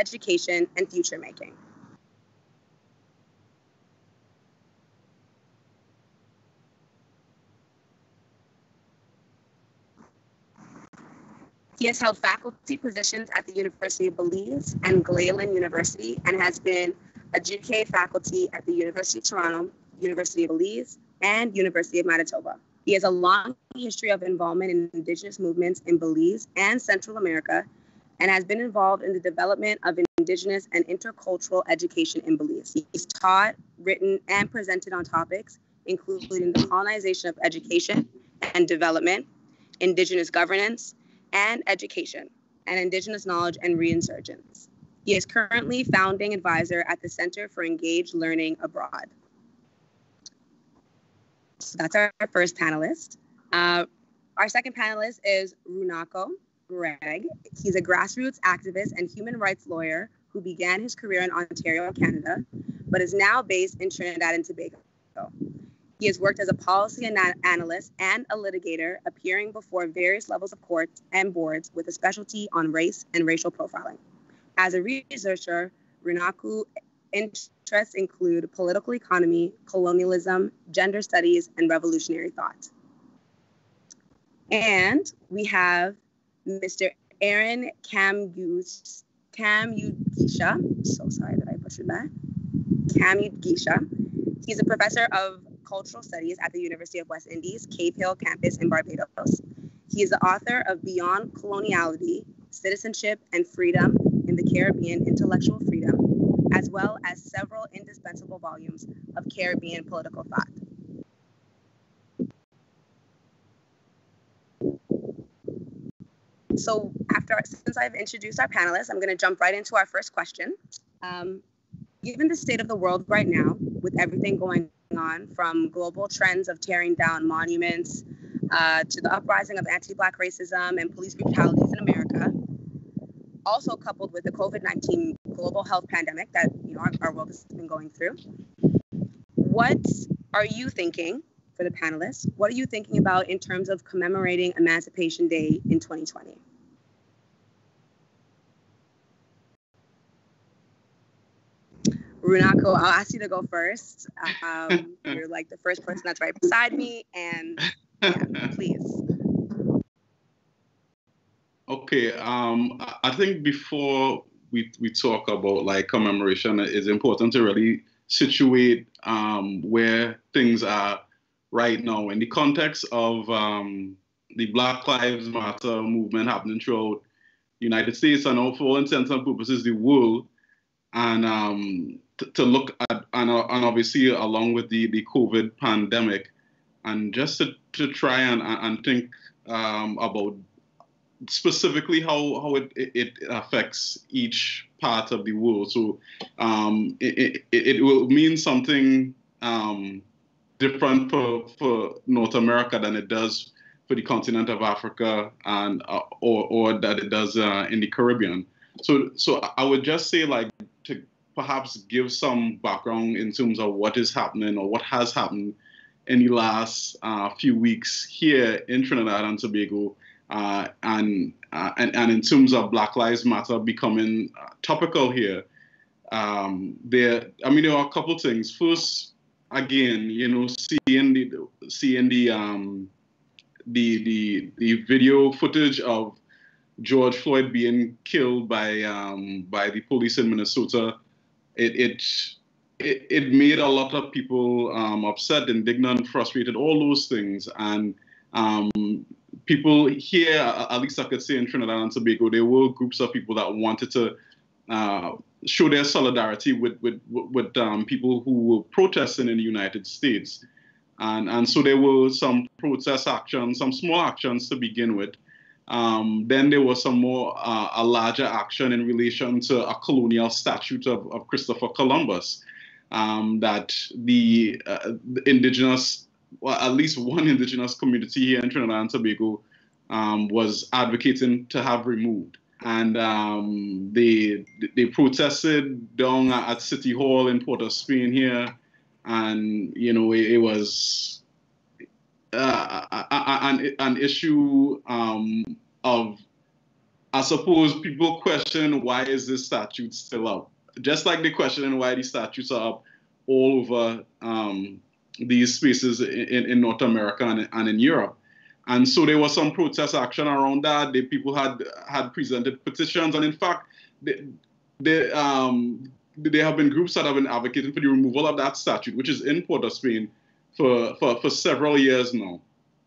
education, and future making. He has held faculty positions at the University of Belize and Galen University and has been a adjunct faculty at the University of Toronto, University of Belize, and University of Manitoba. He has a long history of involvement in Indigenous movements in Belize and Central America and has been involved in the development of Indigenous and intercultural education in Belize. He's taught, written, and presented on topics including the colonization of education and development, Indigenous governance, and education, and Indigenous knowledge and reinsurgence. He is currently founding advisor at the Center for Engaged Learning Abroad. So that's our, first panelist. Uh, our second panelist is Runako Gregg. He's a grassroots activist and human rights lawyer who began his career in Ontario, Canada, but is now based in Trinidad and Tobago. He has worked as a policy ana- analyst and a litigator, appearing before various levels of courts and boards with a specialty on race and racial profiling. As a researcher, Runako interests include political economy, colonialism, gender studies, and revolutionary thought. And we have Mr. Aaron Kamugisha. So sorry that I butchered that. Kamugisha. He's a professor of cultural studies at the University of West Indies, Cave Hill campus in Barbados. He is the author of Beyond Coloniality, Citizenship and Freedom in the Caribbean Intellectual Freedom, as well as several indispensable volumes of Caribbean political thought. So after, since I've introduced our panelists, I'm gonna jump right into our first question. Um, given the state of the world right now, with everything going on from global trends of tearing down monuments uh, to the uprising of anti Black racism and police brutalities in America, also coupled with the COVID 19 global health pandemic that you know our, our world has been going through. What are you thinking for the panelists? What are you thinking about in terms of commemorating Emancipation Day in 2020? Runako, I'll ask you to go first. Um, you're like the first person that's right beside me, and yeah, please. Okay, um, I think before we, we talk about like commemoration, it's important to really situate um, where things are right now in the context of um, the Black Lives Matter movement happening throughout the United States and for all intents and purposes the world. And um, to, look at and, uh, and obviously along with the, the COVID pandemic, and just to, to try and, and think um, about specifically how, how it, it affects each part of the world. So um, it, it, it, will mean something um, different for, for North America than it does for the continent of Africa and uh, or, or that it does uh, in the Caribbean. So so I would just say like to perhaps give some background in terms of what is happening or what has happened in the last uh, few weeks here in Trinidad and Tobago, uh, and, uh, and, and in terms of Black Lives Matter becoming uh, topical here. Um, there, I mean, there are a couple things. First, again, you know, seeing the seeing the um, the the the video footage of George Floyd being killed by um, by the police in Minnesota it it it, made a lot of people um, upset, indignant, frustrated, all those things. And um, people here, at least I could say in Trinidad and Tobago, there were groups of people that wanted to uh, show their solidarity with with, with um, people who were protesting in the United States. And, and so there were some protest actions, some small actions to begin with. Um, then there was some more uh, a larger action in relation to a colonial statute of, of Christopher Columbus um, that the, uh, the, indigenous, well, at least one indigenous community here in Trinidad and Tobago um, was advocating to have removed. And um, they they protested down at City Hall in Port of Spain here, and you know it, it was uh, an, an issue um, of I suppose people question why is this statute still up? Just like they question why these statutes are up all over um, these spaces in, in, North America and, and, in Europe. And so there was some protest action around that. The people had had presented petitions, and in fact, they, they, um, there have been groups that have been advocating for the removal of that statute, which is in Port of Spain, for, for, for several years now.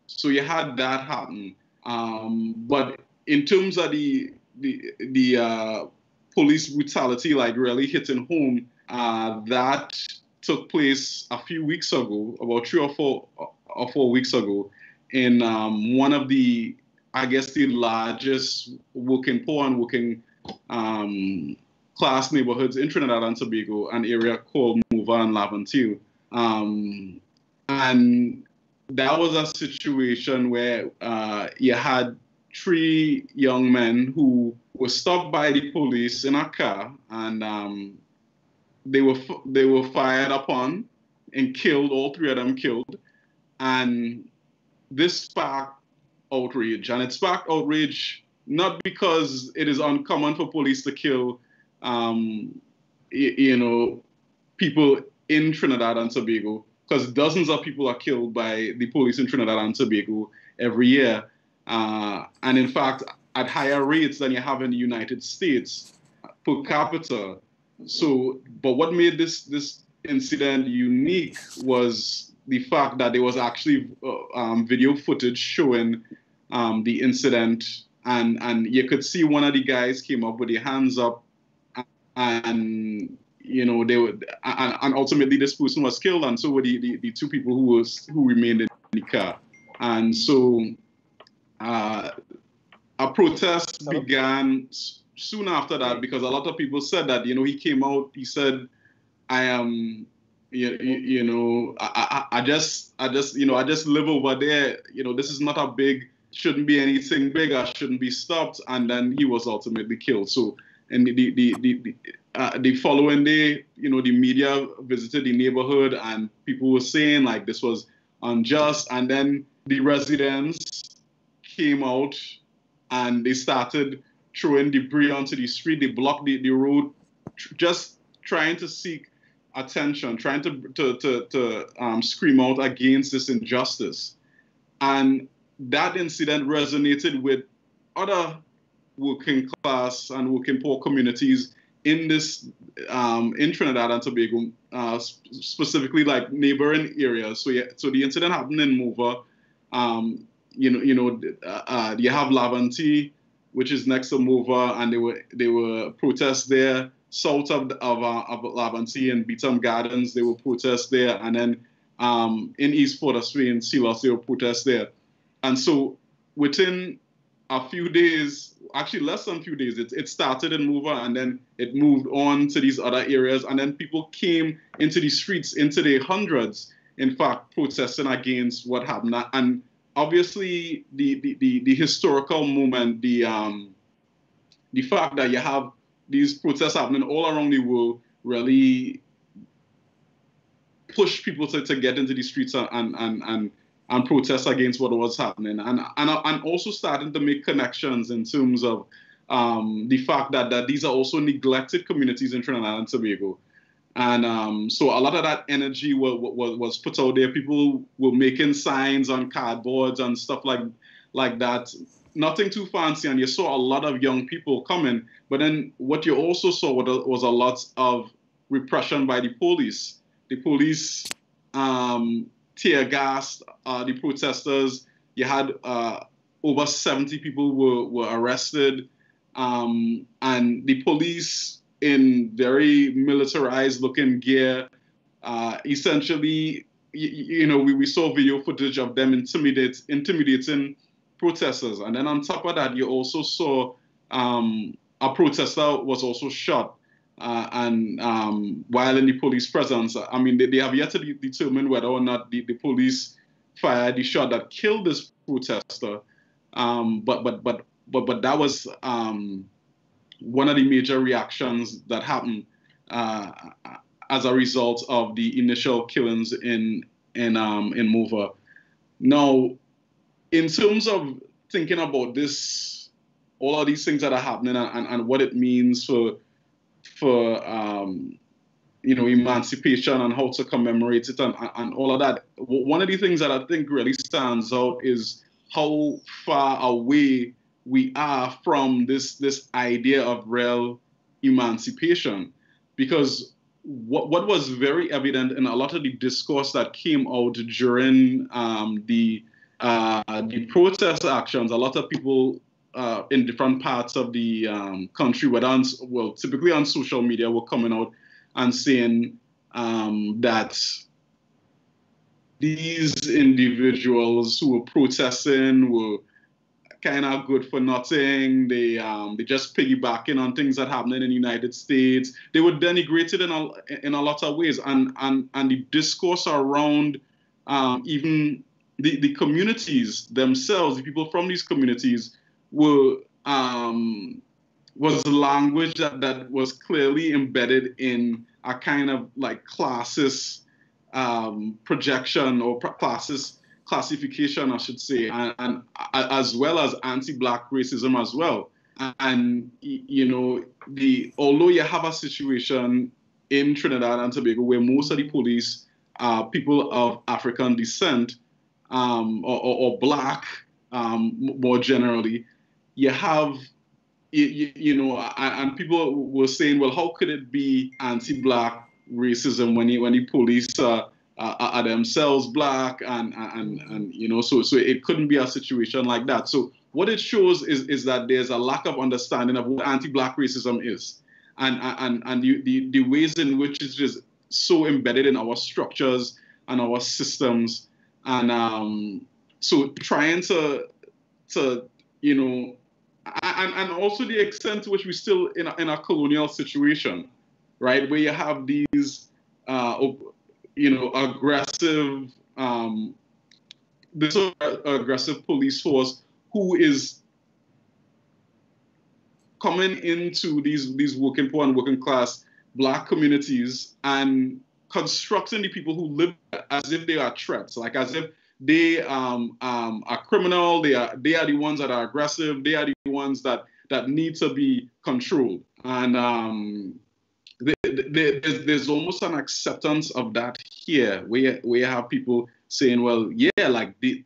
So you had that happen. Um, but in terms of the the, the uh, police brutality, like really hitting home, uh, that took place a few weeks ago, about three or four or four weeks ago, in um, one of the, I guess, the largest working poor and working um, class neighborhoods in Trinidad and Tobago, an area called Morvant and Laventille. Um, and that was a situation where uh, you had three young men who were stopped by the police in a car and um, they were they were fired upon and killed all three of them killed and this sparked outrage and it sparked outrage not because it is uncommon for police to kill um, you, you know people in Trinidad and Tobago because dozens of people are killed by the police in Trinidad and Tobago every year. Uh, and in fact, at higher rates than you have in the United States per capita. So, but what made this this incident unique was the fact that there was actually uh, um, video footage showing um, the incident, and and you could see one of the guys came up with their hands up, and you know, they were, and, and, ultimately this person was killed, and so were the, the, the, two people who was who remained in the car. And so uh, a protest began soon after that because a lot of people said that you know he came out, he said, I am. You, you know, I, I, I just, I just, you know, I just live over there. You know, this is not a big, shouldn't be anything big. I shouldn't be stopped. And then he was ultimately killed. So, and the, the, the, the uh, the following day, you know, the media visited the neighborhood and people were saying like this was unjust. And then the residents came out and they started throwing debris onto the street. They blocked the, the road, tr- just trying to seek attention, trying to, to, to, to um, scream out against this injustice. And that incident resonated with other working class and working poor communities in this um, in Trinidad and Tobago, uh, specifically like neighboring areas. So yeah, so the incident happened in Morvant. Um, you know, you know, uh, uh, you have Laventille, which is next to Morvant, and they were they were protests there. South of of, uh, of Laventille and Beetham Gardens, they were protests there, and then um, in East Port of Spain, Sea Lots, they were protests there. And so within a few days, actually less than a few days, it, it started in Morvant and then it moved on to these other areas. And then people came into the streets, into the hundreds, in fact, protesting against what happened. And obviously, the, the, the, the historical moment, the, um, the fact that you have these protests happening all around the world really push people to, to get into the streets and, and, and and protest against what was happening, and and and also starting to make connections in terms of um, the fact that that these are also neglected communities in Trinidad and Tobago. And um, so a lot of that energy was, was, was put out there. People were making signs on cardboards and stuff like like that. Nothing too fancy, and you saw a lot of young people coming. But then what you also saw was a lot of repression by the police. The police um, tear gassed uh, the protesters. You had uh, over 70 people were, were arrested. Um, and the police in very militarized looking gear, uh, essentially, you, you, know, we, we saw video footage of them intimidate, intimidating protesters. And then on top of that, you also saw um, a protester was also shot uh, and um, while in the police presence, I mean, they, they have yet to de- determine whether or not the, the police fired the shot that killed this protester. Um, but but but but but that was um, one of the major reactions that happened uh, as a result of the initial killings in in um, in Morvant. Now, in terms of thinking about this all of these things that are happening and, and, what it means for for um, you know emancipation and how to commemorate it and, and all of that. One of the things that I think really stands out is how far away we are from this this idea of real emancipation, because what what was very evident in a lot of the discourse that came out during um, the uh, the protest actions, a lot of people uh, in different parts of the um, country, whether on, well, typically on social media, were coming out and saying um, that these individuals who were protesting were kind of good for nothing. They um, they just piggybacking on things that happening in the United States. They were denigrated in a in a lot of ways, and and and the discourse around um, even the the communities themselves, the people from these communities, were um, was language that that was clearly embedded in a kind of like classist um, projection or classist classification, I should say, and, and as well as anti-black racism as well. And you know, the although you have a situation in Trinidad and Tobago where most of the police are people of African descent um, or, or, black, um, more generally, you have you, you, know, and people were saying, well, how could it be anti-black racism when you when the police are uh, are themselves black and, and and you know so so it couldn't be a situation like that. So what it shows is is that there's a lack of understanding of what anti-black racism is and and and the, the, the ways in which it's so embedded in our structures and our systems and um so trying to to you know and, and also the extent to which we're still in a, in a colonial situation right? Where you have these uh, you know, aggressive, um, this aggressive police force who is coming into these these working poor and working class black communities and constructing the people who live as if they are threats, like as if they um, um, are criminal. They are they are the ones that are aggressive. They are the ones that that need to be controlled. And um, there's, there's almost an acceptance of that here, where you have people saying, well, yeah, like the,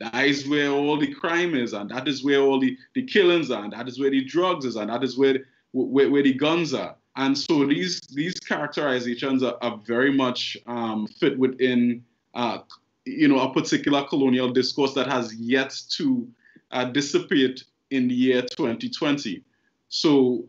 that is where all the crime is, and that is where all the, the killings are, and that is where the drugs is, and that is where where, where the guns are. And so these these characterizations are, are very much um, fit within uh, you know a particular colonial discourse that has yet to uh, dissipate in the year 2020. So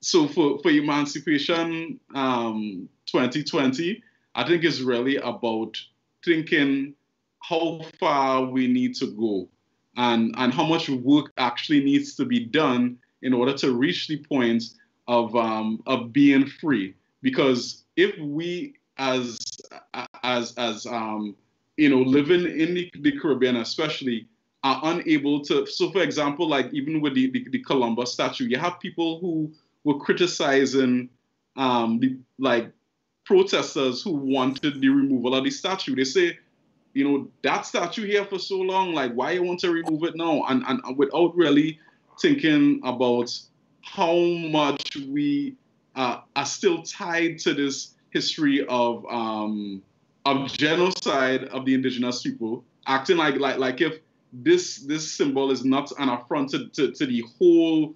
so for, for Emancipation um, 2020, I think it's really about thinking how far we need to go and, and how much work actually needs to be done in order to reach the point of, um, of being free. Because if we as as as um, you know living in the, the Caribbean especially are unable to so for example like even with the, the, the Columbus statue you have people who were criticizing um, the like protesters who wanted the removal of the statue. They say, you know, that statue here for so long, like why you want to remove it now? And, and without really thinking about how much we uh, are still tied to this history of um, of genocide of the indigenous people, acting like like like if this this symbol is not an affront to, to, to the whole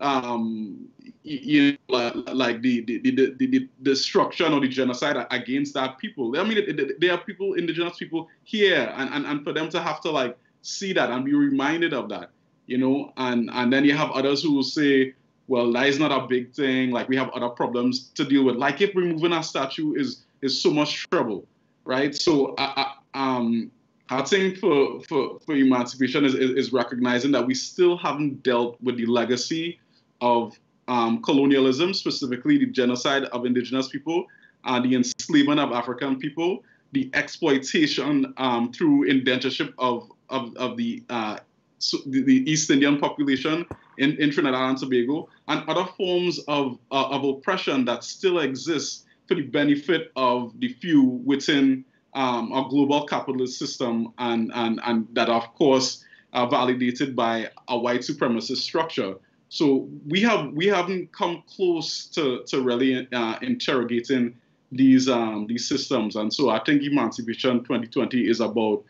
um, you know, like, like the, the, the, the, destruction or the genocide against that people. I mean, there are people, indigenous people here, and, and, and for them to have to like see that and be reminded of that, you know, and, and then you have others who will say, well, that is not a big thing. Like we have other problems to deal with. Like if removing a statue is is so much trouble, right? So I, I um, I think for for for emancipation is, is, is recognizing that we still haven't dealt with the legacy of um, colonialism, specifically the genocide of indigenous people, uh, the enslavement of African people, the exploitation um, through indentureship of, of, of the, uh, so the, the, East Indian population in, in, Trinidad and Tobago, and other forms of, uh, of oppression that still exist for the benefit of the few within um, a global capitalist system, and, and, and that, of course, are validated by a white supremacist structure. So we have we haven't come close to to really uh, interrogating these um, these systems, and so I think Emancipation 2020 is about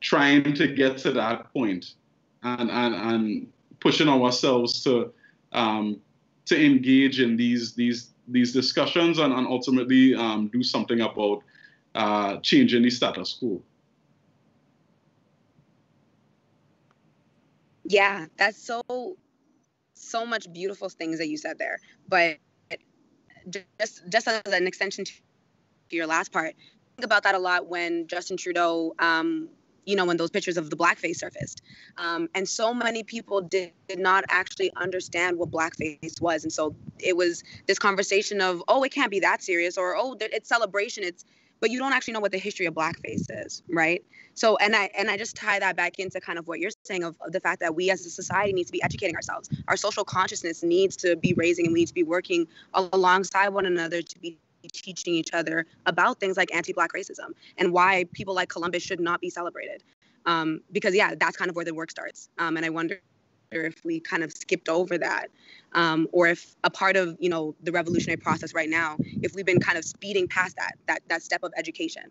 trying to get to that point and and, and pushing ourselves to um, to engage in these these these discussions and, and ultimately um, do something about uh, changing the status quo. Yeah, that's so so much beautiful things that you said there. But just just as an extension to your last part, think about that a lot when Justin Trudeau um, you know, when those pictures of the blackface surfaced. Um, and so many people did, did not actually understand what blackface was. And so it was this conversation of, oh, it can't be that serious, or oh, it's celebration. It's, but you don't actually know what the history of blackface is, right? So, and I and I just tie that back into kind of what you're saying of, of the fact that we as a society need to be educating ourselves. Our social consciousness needs to be raising, and we need to be working alongside one another to be teaching each other about things like anti-black racism and why people like Columbus should not be celebrated. Um, because yeah, that's kind of where the work starts. Um, and I wonder if we kind of skipped over that, um, or if a part of you know the revolutionary process right now, if we've been kind of speeding past that that that step of education,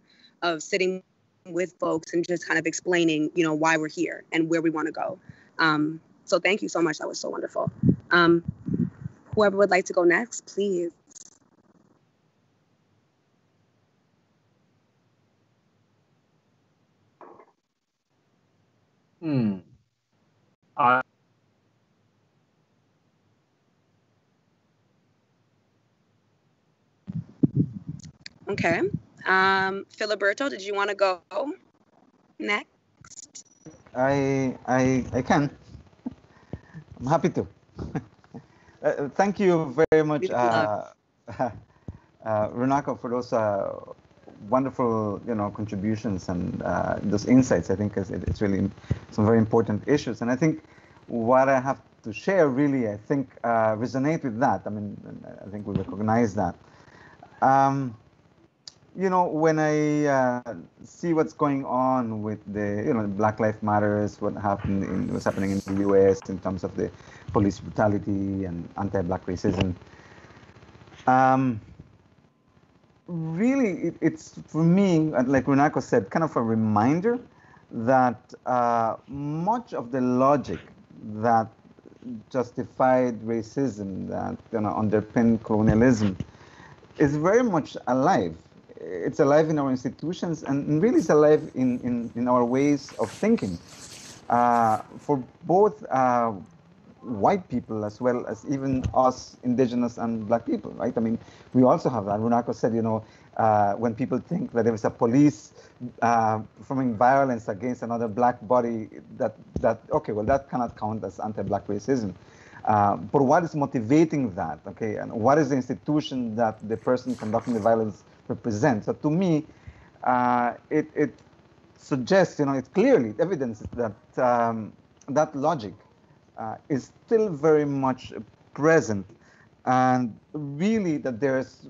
of sitting with folks and just kind of explaining you know why we're here and where we want to go. Um, so thank you so much. That was so wonderful. Um, whoever would like to go next, please. Hmm. I Okay. Um, Filiberto, did you want to go next? I I I can. I'm happy to. uh, thank you very much, uh, uh, Runako, for those uh, wonderful, you know, contributions and uh, those insights. I think it's really some very important issues. And I think what I have to share really, I think, uh, resonate with that. I mean, I think we recognize that. Um, you know, when I uh, see what's going on with the, you know, Black Lives Matters, what happened in what's happening in the U.S. in terms of the police brutality and anti-black racism. Um, really, it, it's for me, like Runako said, kind of a reminder that uh, much of the logic that justified racism, that you know, underpinned colonialism, is very much alive. It's alive in our institutions and really it's alive in, in, in our ways of thinking. Uh, for both uh, white people as well as even us indigenous and black people, right? I mean, we also have that. Runako said, you know, uh, when people think that there is a police uh, performing violence against another black body, that, that okay, well, that cannot count as anti-black racism. Uh, but what is motivating that, okay? And what is the institution that the person conducting the violence represents? So to me, uh, it, it suggests, you know, it clearly evidences that um, that logic is still very much present and really that there's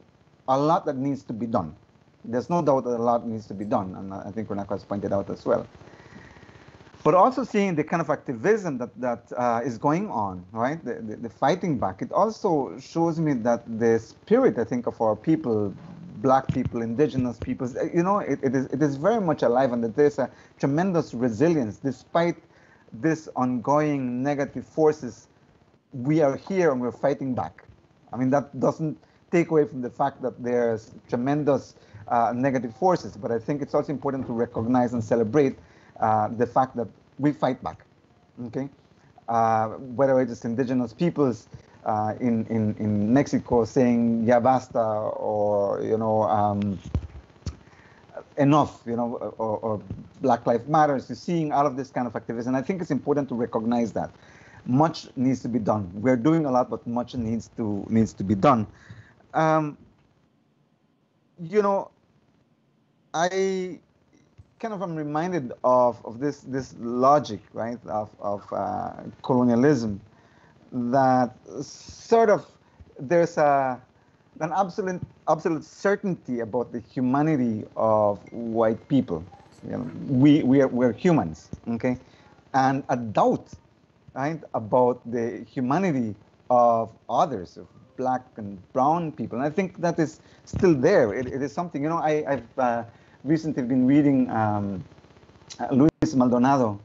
a lot that needs to be done. There's no doubt that a lot needs to be done, and I think Runako has pointed out as well. But also seeing the kind of activism that, that uh, is going on, right? The, the, the, fighting back, it also shows me that the spirit, I think, of our people, black people, indigenous peoples, you know, it, it, is, it is very much alive and that there's a tremendous resilience despite this ongoing negative forces, we are here and we're fighting back. I mean, that doesn't take away from the fact that there's tremendous uh, negative forces, but I think it's also important to recognize and celebrate uh, the fact that we fight back. Okay, uh, whether it is indigenous peoples uh, in, in in Mexico saying "ya basta" or you know um, enough, you know, or, or Black Lives Matters, you're seeing all of this kind of activism. And I think it's important to recognize that much needs to be done. We're doing a lot, but much needs to needs to be done. Um, you know, I kind of am reminded of, of this this logic, right, of, of uh, colonialism, that sort of there's a an absolute absolute certainty about the humanity of white people. You know, we we are we're humans, okay, and a doubt right, about the humanity of others, of black and brown people. And I think that is still there. it, it is something, you know, I, I've uh, recently been reading um, Luis Maldonado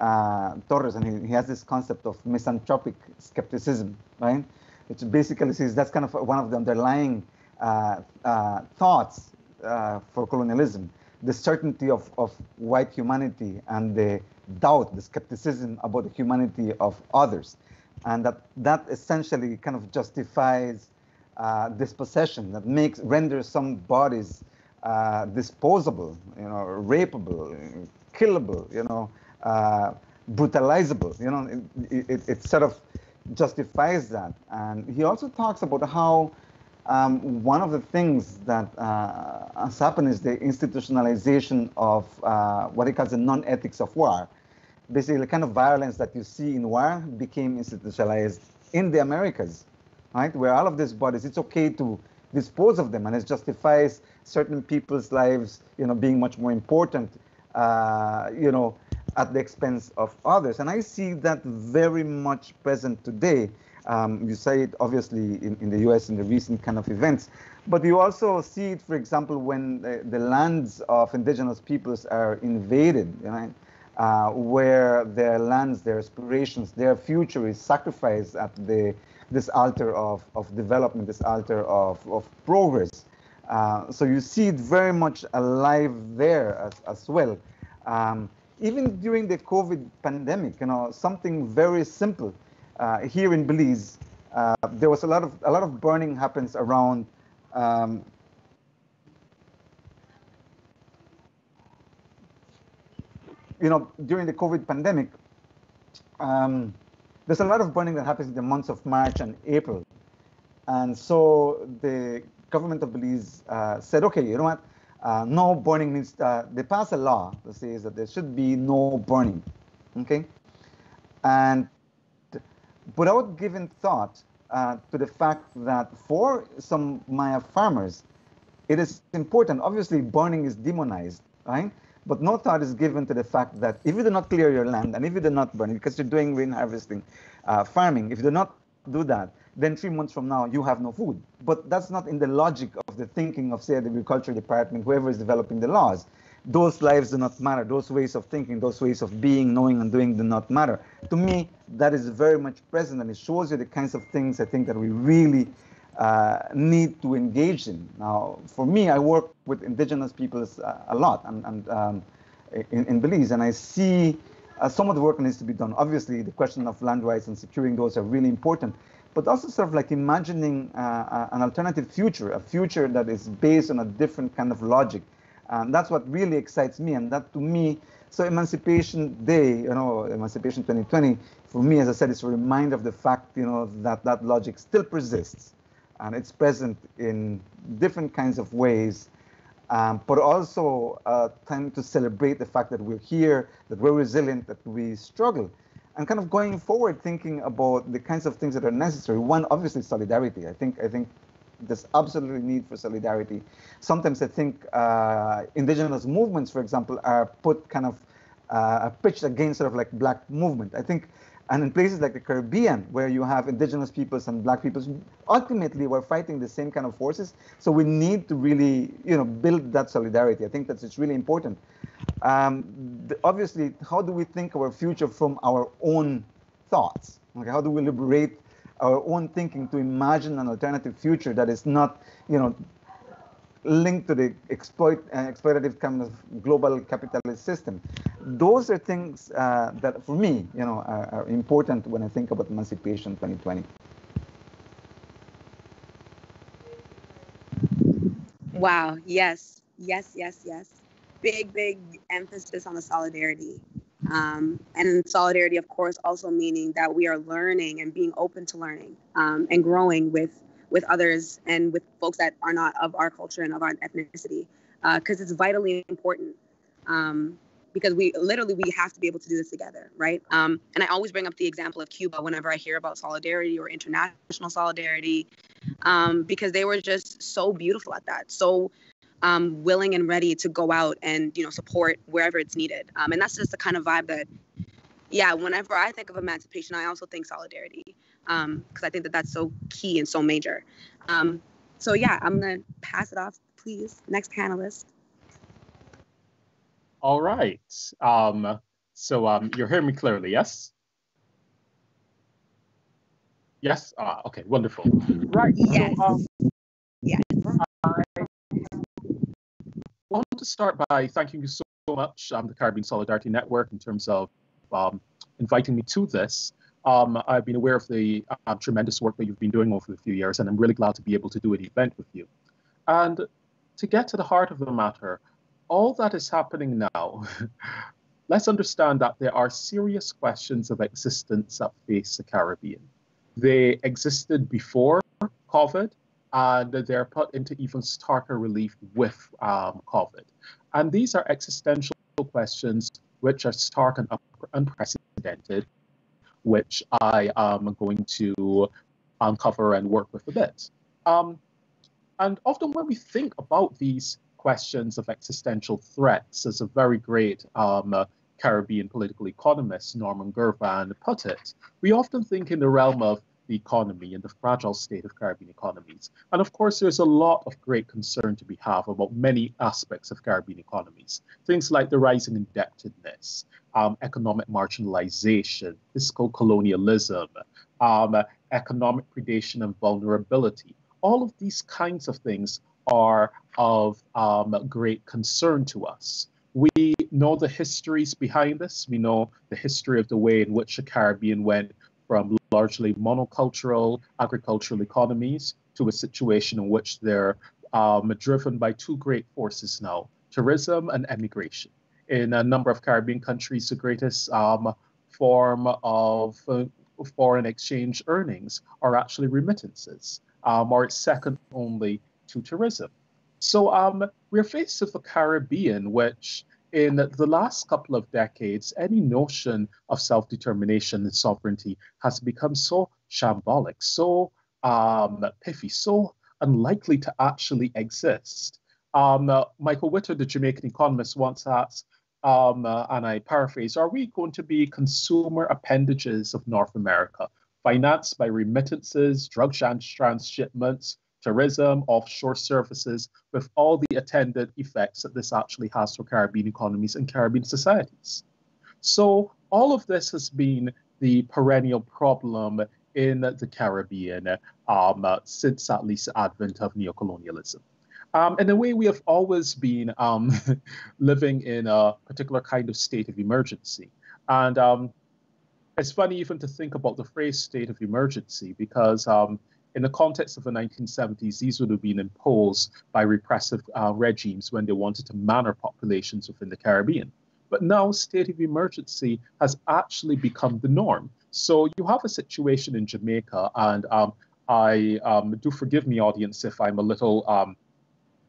uh, Torres, and he, he, has this concept of misanthropic skepticism, right? Which basically says that's kind of one of the underlying uh, uh, thoughts uh, for colonialism the certainty of, of white humanity and the doubt, the skepticism about the humanity of others. And that, that essentially kind of justifies uh, dispossession, that makes renders some bodies uh, disposable, you know, rapeable, killable, you know, uh, brutalizable. You know, it, it, it, sort of justifies that. And he also talks about how um, one of the things that uh, has happened is the institutionalization of uh, what he calls the non-ethics of war. Basically, the kind of violence that you see in war became institutionalized in the Americas, right? Where all of these bodies, it's okay to dispose of them, and it justifies certain people's lives, you know, being much more important, uh, you know, at the expense of others. And I see that very much present today um, you see it obviously in, in the US in the recent kind of events, but you also see it, for example, when the, the lands of indigenous peoples are invaded, right? Uh, where their lands, their aspirations, their future is sacrificed at the this altar of, of development, this altar of, of progress. Uh, so you see it very much alive there as, as well. Um, even during the COVID pandemic, you know, something very simple uh, here in Belize, uh, there was a lot of a lot of burning happens around. Um, you know, during the COVID pandemic, um, there's a lot of burning that happens in the months of March and April. And so the government of Belize uh, said, okay, you know what? Uh, no burning needs, uh, they passed a law that says that there should be no burning. Okay. And without giving thought uh, to the fact that for some Maya farmers, it is important. Obviously, burning is demonized, right? But no thought is given to the fact that if you do not clear your land and if you do not burn because you're doing rain harvesting, uh, farming, if you do not do that, then three months from now you have no food. But that's not in the logic of the thinking of, say, the agriculture department, whoever is developing the laws those lives do not matter. Those ways of thinking, those ways of being, knowing, and doing do not matter. To me, that is very much present, and it shows you the kinds of things I think that we really uh, need to engage in. Now, for me, I work with indigenous peoples uh, a lot, and, and um, in, in, Belize, and I see uh, some of the work needs to be done. Obviously, the question of land rights and securing those are really important, but also sort of like imagining uh, uh, an alternative future, a future that is based on a different kind of logic and that's what really excites me. And that to me, so Emancipation Day, you know, Emancipation 2020, for me, as I said, it's a reminder of the fact, you know, that that logic still persists. And it's present in different kinds of ways. Um, but also uh, time to celebrate the fact that we're here, that we're resilient, that we struggle. And kind of going forward, thinking about the kinds of things that are necessary. One, obviously, solidarity. I think I think there's absolutely need for solidarity. Sometimes I think uh, indigenous movements, for example, are put kind of uh, pitched against sort of like black movement. I think, and in places like the Caribbean, where you have indigenous peoples and black peoples, ultimately we're fighting the same kind of forces. So we need to really, you know, build that solidarity. I think that's it's really important. Um, the, obviously, how do we think our future from our own thoughts? Okay, how do we liberate our own thinking to imagine an alternative future that is not, you know, linked to the exploit uh, exploitative kind of global capitalist system. Those are things uh, that, for me, you know, are, are, important when I think about Emancipation 2020. Wow. Yes. Yes. Yes. Yes. Big, big emphasis on the solidarity um, and solidarity, of course, also meaning that we are learning and being open to learning um, and growing with with others and with folks that are not of our culture and of our ethnicity, because uh, it's vitally important. Um, because we literally we have to be able to do this together, right? Um, and I always bring up the example of Cuba whenever I hear about solidarity or international solidarity, um, because they were just so beautiful at that, so um, willing and ready to go out and you know support wherever it's needed. Um, and that's just the kind of vibe that yeah, whenever I think of emancipation, I also think solidarity because um, I think that that's so key and so major. Um, so yeah, I'm gonna pass it off, please. Next panelist. All right. Um, so um, you're hearing me clearly, yes? Yes. Ah, okay. Wonderful. Right. Yes. So, um, yes. I want to start by thanking you so much, um, the Caribbean Solidarity Network, in terms of um, inviting me to this. Um, I've been aware of the uh, tremendous work that you've been doing over the few years, and I'm really glad to be able to do an event with you. And to get to the heart of the matter, all that is happening now, let's understand that there are serious questions of existence that face the Caribbean. They existed before COVID, and they're put into even starker relief with um, COVID. And these are existential questions which are stark and unprecedented, which I am going to uncover and work with a bit. Um, and often when we think about these questions of existential threats, as a very great um, uh, Caribbean political economist, Norman Girvan, put it, we often think in the realm of the economy and the fragile state of Caribbean economies. And of course, there's a lot of great concern to be have about many aspects of Caribbean economies. Things like the rising indebtedness, um, economic marginalization, fiscal colonialism, um, economic predation and vulnerability. All of these kinds of things are of um, great concern to us. We know the histories behind this. We know the history of the way in which the Caribbean went from largely monocultural agricultural economies to a situation in which they're um, driven by two great forces now tourism and emigration. In a number of Caribbean countries, the greatest um, form of uh, foreign exchange earnings are actually remittances, um, or it's second only to tourism. So um, we're faced with a Caribbean which in the last couple of decades, any notion of self determination and sovereignty has become so shambolic, so um, piffy, so unlikely to actually exist. Um, uh, Michael Witter, the Jamaican economist, once asked, um, uh, and I paraphrase, are we going to be consumer appendages of North America, financed by remittances, drug transshipments, tourism, offshore services, with all the attendant effects that this actually has for Caribbean economies and Caribbean societies. So all of this has been the perennial problem in the Caribbean um, since at least the advent of neocolonialism. Um, in a way, we have always been um, living in a particular kind of state of emergency. And um, it's funny even to think about the phrase state of emergency because um, in the context of the 1970s, these would have been imposed by repressive uh, regimes when they wanted to manner populations within the Caribbean. But now, state of emergency has actually become the norm. So you have a situation in Jamaica, and um, I um, do forgive me, audience, if I'm a little um,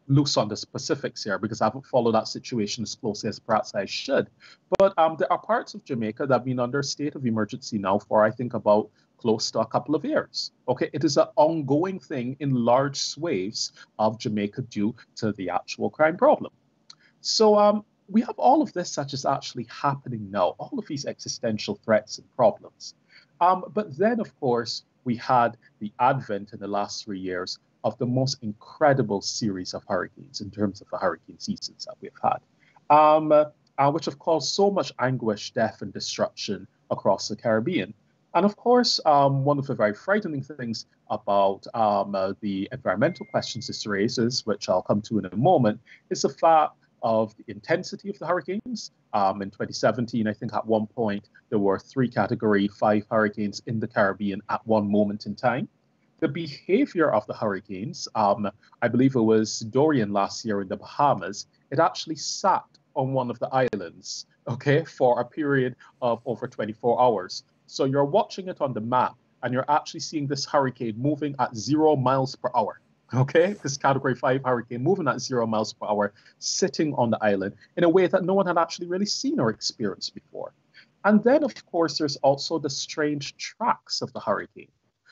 loose on the specifics here because I haven't followed that situation as closely as perhaps I should. But um, there are parts of Jamaica that have been under state of emergency now for I think about close to a couple of years. Okay, it is an ongoing thing in large swathes of Jamaica due to the actual crime problem. So um, we have all of this such as actually happening now, all of these existential threats and problems. Um, but then, of course, we had the advent in the last three years of the most incredible series of hurricanes in terms of the hurricane seasons that we've had, um, uh, which have caused so much anguish, death, and destruction across the Caribbean. And of course, um, one of the very frightening things about um, uh, the environmental questions this raises, which I'll come to in a moment, is the fact of the intensity of the hurricanes. Um, in 2017, I think at one point there were three category five hurricanes in the Caribbean at one moment in time. The behavior of the hurricanes, um, I believe it was Dorian last year in the Bahamas, it actually sat on one of the islands, okay, for a period of over 24 hours. So you're watching it on the map and you're actually seeing this hurricane moving at zero miles per hour. Okay, this category five hurricane moving at zero miles per hour, sitting on the island in a way that no one had actually really seen or experienced before. And then, of course, there's also the strange tracks of the hurricane.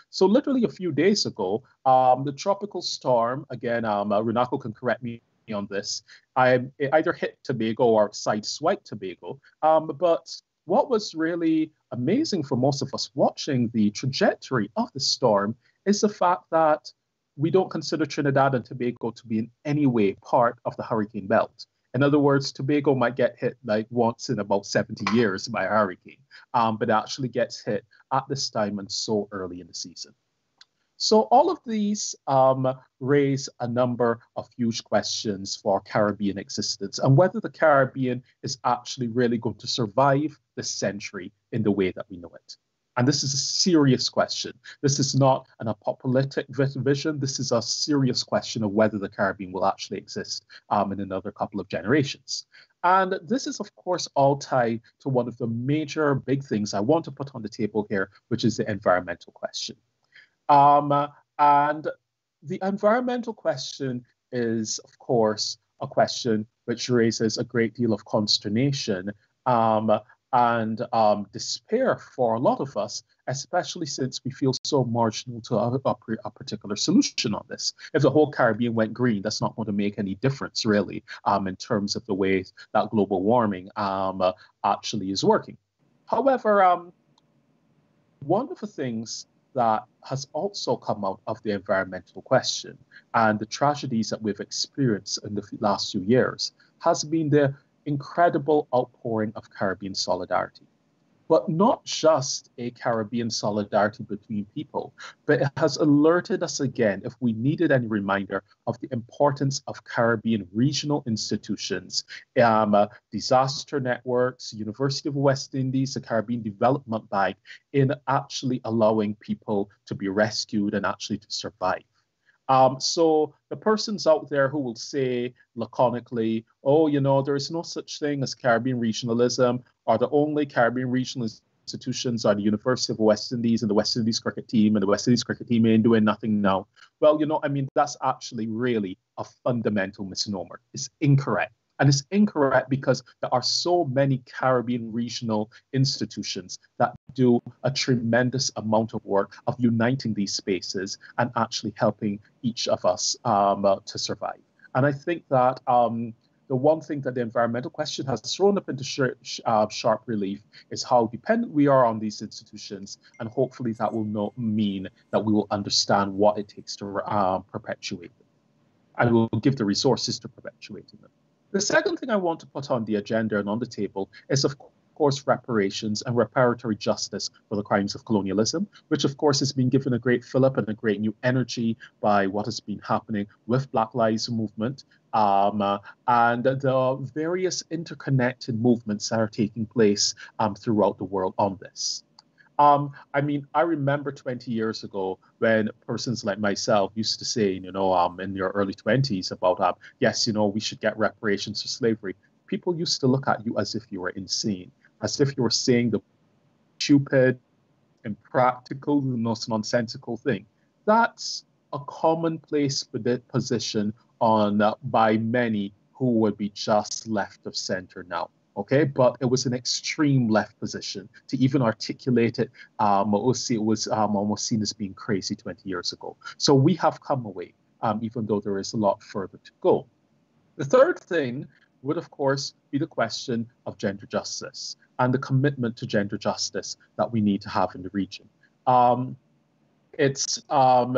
So, literally a few days ago, um, the tropical storm, again, um, uh, Runako can correct me on this, I, it either hit Tobago or sideswiped Tobago. Um, but what was really amazing for most of us watching the trajectory of the storm is the fact that we don't consider Trinidad and Tobago to be in any way part of the hurricane belt. In other words, Tobago might get hit like once in about 70 years by a hurricane, um, but actually gets hit at this time and so early in the season. So all of these um, raise a number of huge questions for Caribbean existence and whether the Caribbean is actually really going to survive this century in the way that we know it. And this is a serious question. This is not an apocalyptic vision. This is a serious question of whether the Caribbean will actually exist um, in another couple of generations. And this is, of course, all tied to one of the major big things I want to put on the table here, which is the environmental question. Um, and the environmental question is, of course, a question which raises a great deal of consternation um, and um, despair for a lot of us, especially since we feel so marginal to a, a, a, particular solution on this. If the whole Caribbean went green, that's not going to make any difference, really, um, in terms of the way that global warming um, actually is working. However, um, one of the things that has also come out of the environmental question. And the tragedies that we've experienced in the last few years has been the incredible outpouring of Caribbean solidarity but not just a Caribbean solidarity between people, but it has alerted us again, if we needed any reminder, of the importance of Caribbean regional institutions, um, uh, disaster networks, University of West Indies, the Caribbean Development Bank, in actually allowing people to be rescued and actually to survive. Um, so the persons out there who will say laconically, oh, you know, there is no such thing as Caribbean regionalism, or the only Caribbean regional institutions are the University of West Indies and the West Indies cricket team, and the West Indies cricket team ain't doing nothing now. Well, you know, I mean, that's actually really a fundamental misnomer. It's incorrect. And it's incorrect because there are so many Caribbean regional institutions that do a tremendous amount of work of uniting these spaces and actually helping each of us um, uh, to survive. And I think that um, the one thing that the environmental question has thrown up into sh- uh, sharp relief is how dependent we are on these institutions, and hopefully that will not mean that we will understand what it takes to uh, perpetuate them, and will give the resources to perpetuating them. The second thing I want to put on the agenda and on the table is, of course, reparations and reparatory justice for the crimes of colonialism, which, of course, has been given a great fillip and a great new energy by what has been happening with Black Lives Movement um, uh, and the various interconnected movements that are taking place um, throughout the world on this. Um, I mean, I remember 20 years ago when persons like myself used to say, you know, um, in your early 20s about, um, yes, you know, we should get reparations for slavery. People used to look at you as if you were insane, as if you were saying the stupid, impractical, the most nonsensical thing. That's a commonplace position on uh, by many who would be just left of center now okay? But it was an extreme left position. To even articulate it, um, it was um, almost seen as being crazy 20 years ago. So we have come away, um, even though there is a lot further to go. The third thing would, of course, be the question of gender justice and the commitment to gender justice that we need to have in the region. Um, it's um,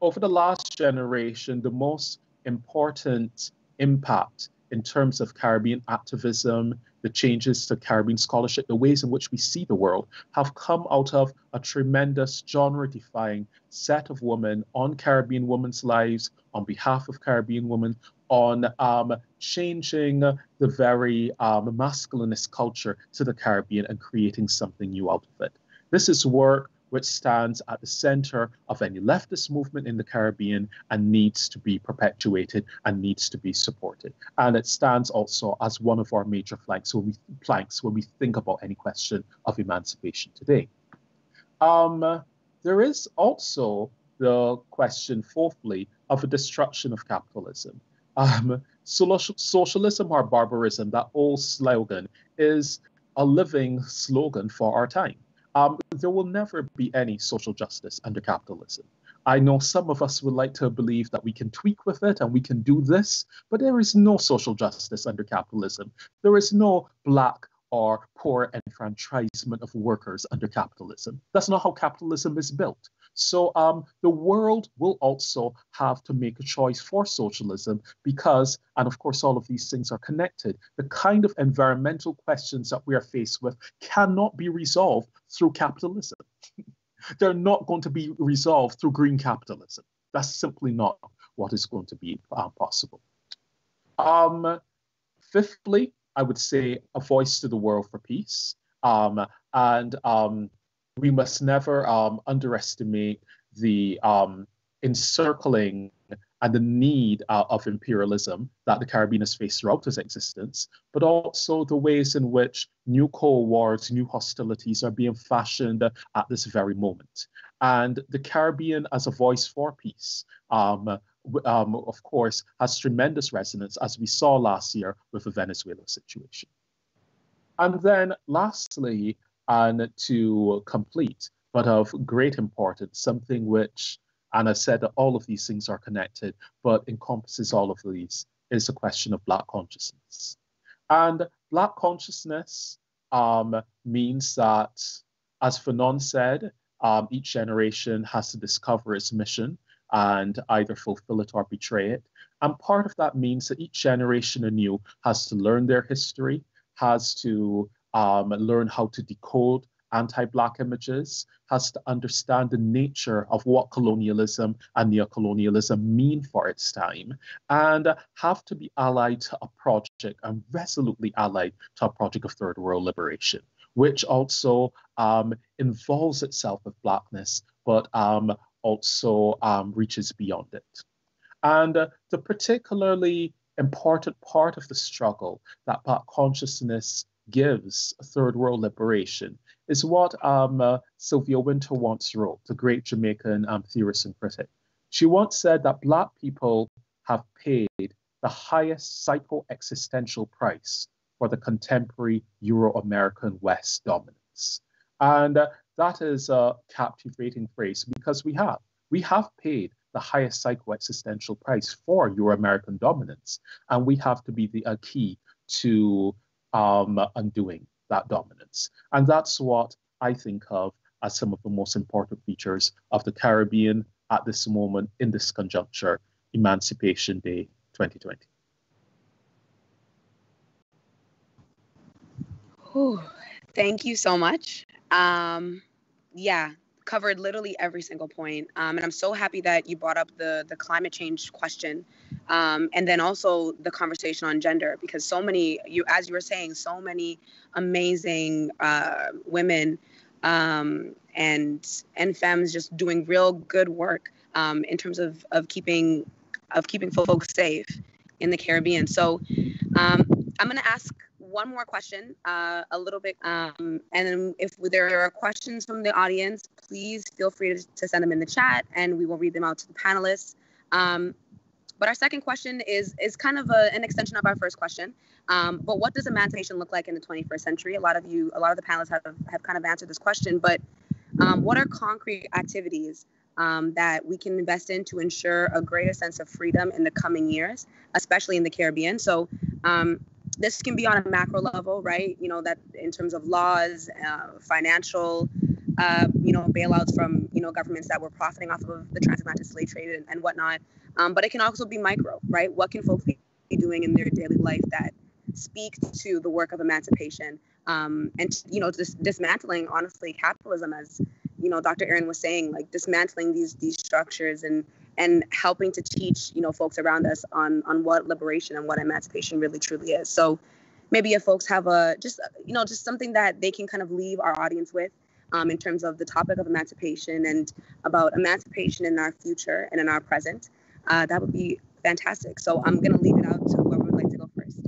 over the last generation, the most important impact in terms of Caribbean activism, the changes to Caribbean scholarship, the ways in which we see the world, have come out of a tremendous genre defying set of women on Caribbean women's lives, on behalf of Caribbean women, on um, changing the very um, masculinist culture to the Caribbean and creating something new out of it. This is work which stands at the center of any leftist movement in the Caribbean and needs to be perpetuated and needs to be supported. And it stands also as one of our major flanks when we, planks when we think about any question of emancipation today. Um, there is also the question, fourthly, of a destruction of capitalism. Um, socialism or barbarism, that old slogan, is a living slogan for our time. Um, there will never be any social justice under capitalism. I know some of us would like to believe that we can tweak with it and we can do this, but there is no social justice under capitalism. There is no black or poor enfranchisement of workers under capitalism. That's not how capitalism is built. So um, the world will also have to make a choice for socialism because, and of course, all of these things are connected. The kind of environmental questions that we are faced with cannot be resolved through capitalism. They're not going to be resolved through green capitalism. That's simply not what is going to be uh, possible. Um, fifthly, I would say a voice to the world for peace. Um, and um, we must never um, underestimate the um, encircling and the need uh, of imperialism that the Caribbean has faced throughout its existence, but also the ways in which new Cold Wars, new hostilities are being fashioned at this very moment. And the Caribbean as a voice for peace, um, um, of course, has tremendous resonance, as we saw last year with the Venezuela situation. And then lastly, and to complete, but of great importance, something which, and I said that all of these things are connected, but encompasses all of these, is the question of Black consciousness. And Black consciousness um, means that, as Fanon said, um, each generation has to discover its mission and either fulfill it or betray it. And part of that means that each generation anew has to learn their history, has to um, learn how to decode anti-black images, has to understand the nature of what colonialism and neocolonialism mean for its time, and have to be allied to a project and resolutely allied to a project of third world liberation, which also um, involves itself with blackness, but um, also um, reaches beyond it. And uh, the particularly important part of the struggle that Black consciousness gives third world liberation is what um, uh, Sylvia Wynter once wrote, the great Jamaican um, theorist and critic. She once said that Black people have paid the highest psycho-existential price for the contemporary Euro-American West dominance. And uh, that is a captivating phrase because we have. We have paid the highest psycho-existential price for Euro-American dominance, and we have to be the key to um, undoing that dominance. And that's what I think of as some of the most important features of the Caribbean at this moment in this conjuncture, Emancipation Day 2020. Ooh, thank you so much. Um, yeah, covered literally every single point. Um, and I'm so happy that you brought up the the climate change question, um, and then also the conversation on gender because so many you as you were saying, so many amazing uh, women um, and and femmes just doing real good work um, in terms of of keeping of keeping folks safe in the Caribbean. So um, I'm going to ask one more question, uh, a little bit, um, and then if there are questions from the audience, please feel free to, to, send them in the chat, and we will read them out to the panelists. Um, but our second question is is kind of a, an extension of our first question. Um, but what does emancipation look like in the 21st century? A lot of you, a lot of the panelists have have kind of answered this question. But um, what are concrete activities um, that we can invest in to ensure a greater sense of freedom in the coming years, especially in the Caribbean? So um, this can be on a macro level, right? You know, that in terms of laws, uh, financial, uh, you know, bailouts from, you know, governments that were profiting off of the transatlantic slave trade and, and whatnot. Um, but it can also be micro, right? What can folks be doing in their daily life that speaks to the work of emancipation um, and, you know, just dismantling, honestly, capitalism as, you know, Dr. Aaron was saying, like dismantling these these structures and and helping to teach you know folks around us on on what liberation and what emancipation really truly is. So maybe if folks have a just you know just something that they can kind of leave our audience with um, in terms of the topic of emancipation and about emancipation in our future and in our present uh, that would be fantastic. So i'm going to leave it out to whoever would like to go first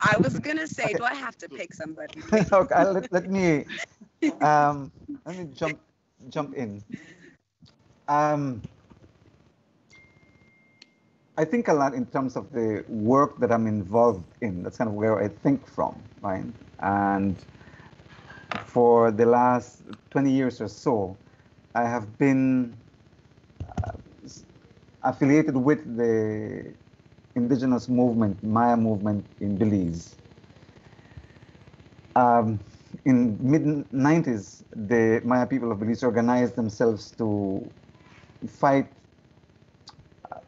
I was gonna say, okay. do I have to pick somebody? okay, let, let me um, let me jump jump in. Um, I think a lot in terms of the work that I'm involved in. That's kind of where I think from, right? And for the last 20 years or so, I have been uh, affiliated with the indigenous movement, Maya movement in Belize. Um, in mid 90s, the Maya people of Belize organized themselves to fight uh,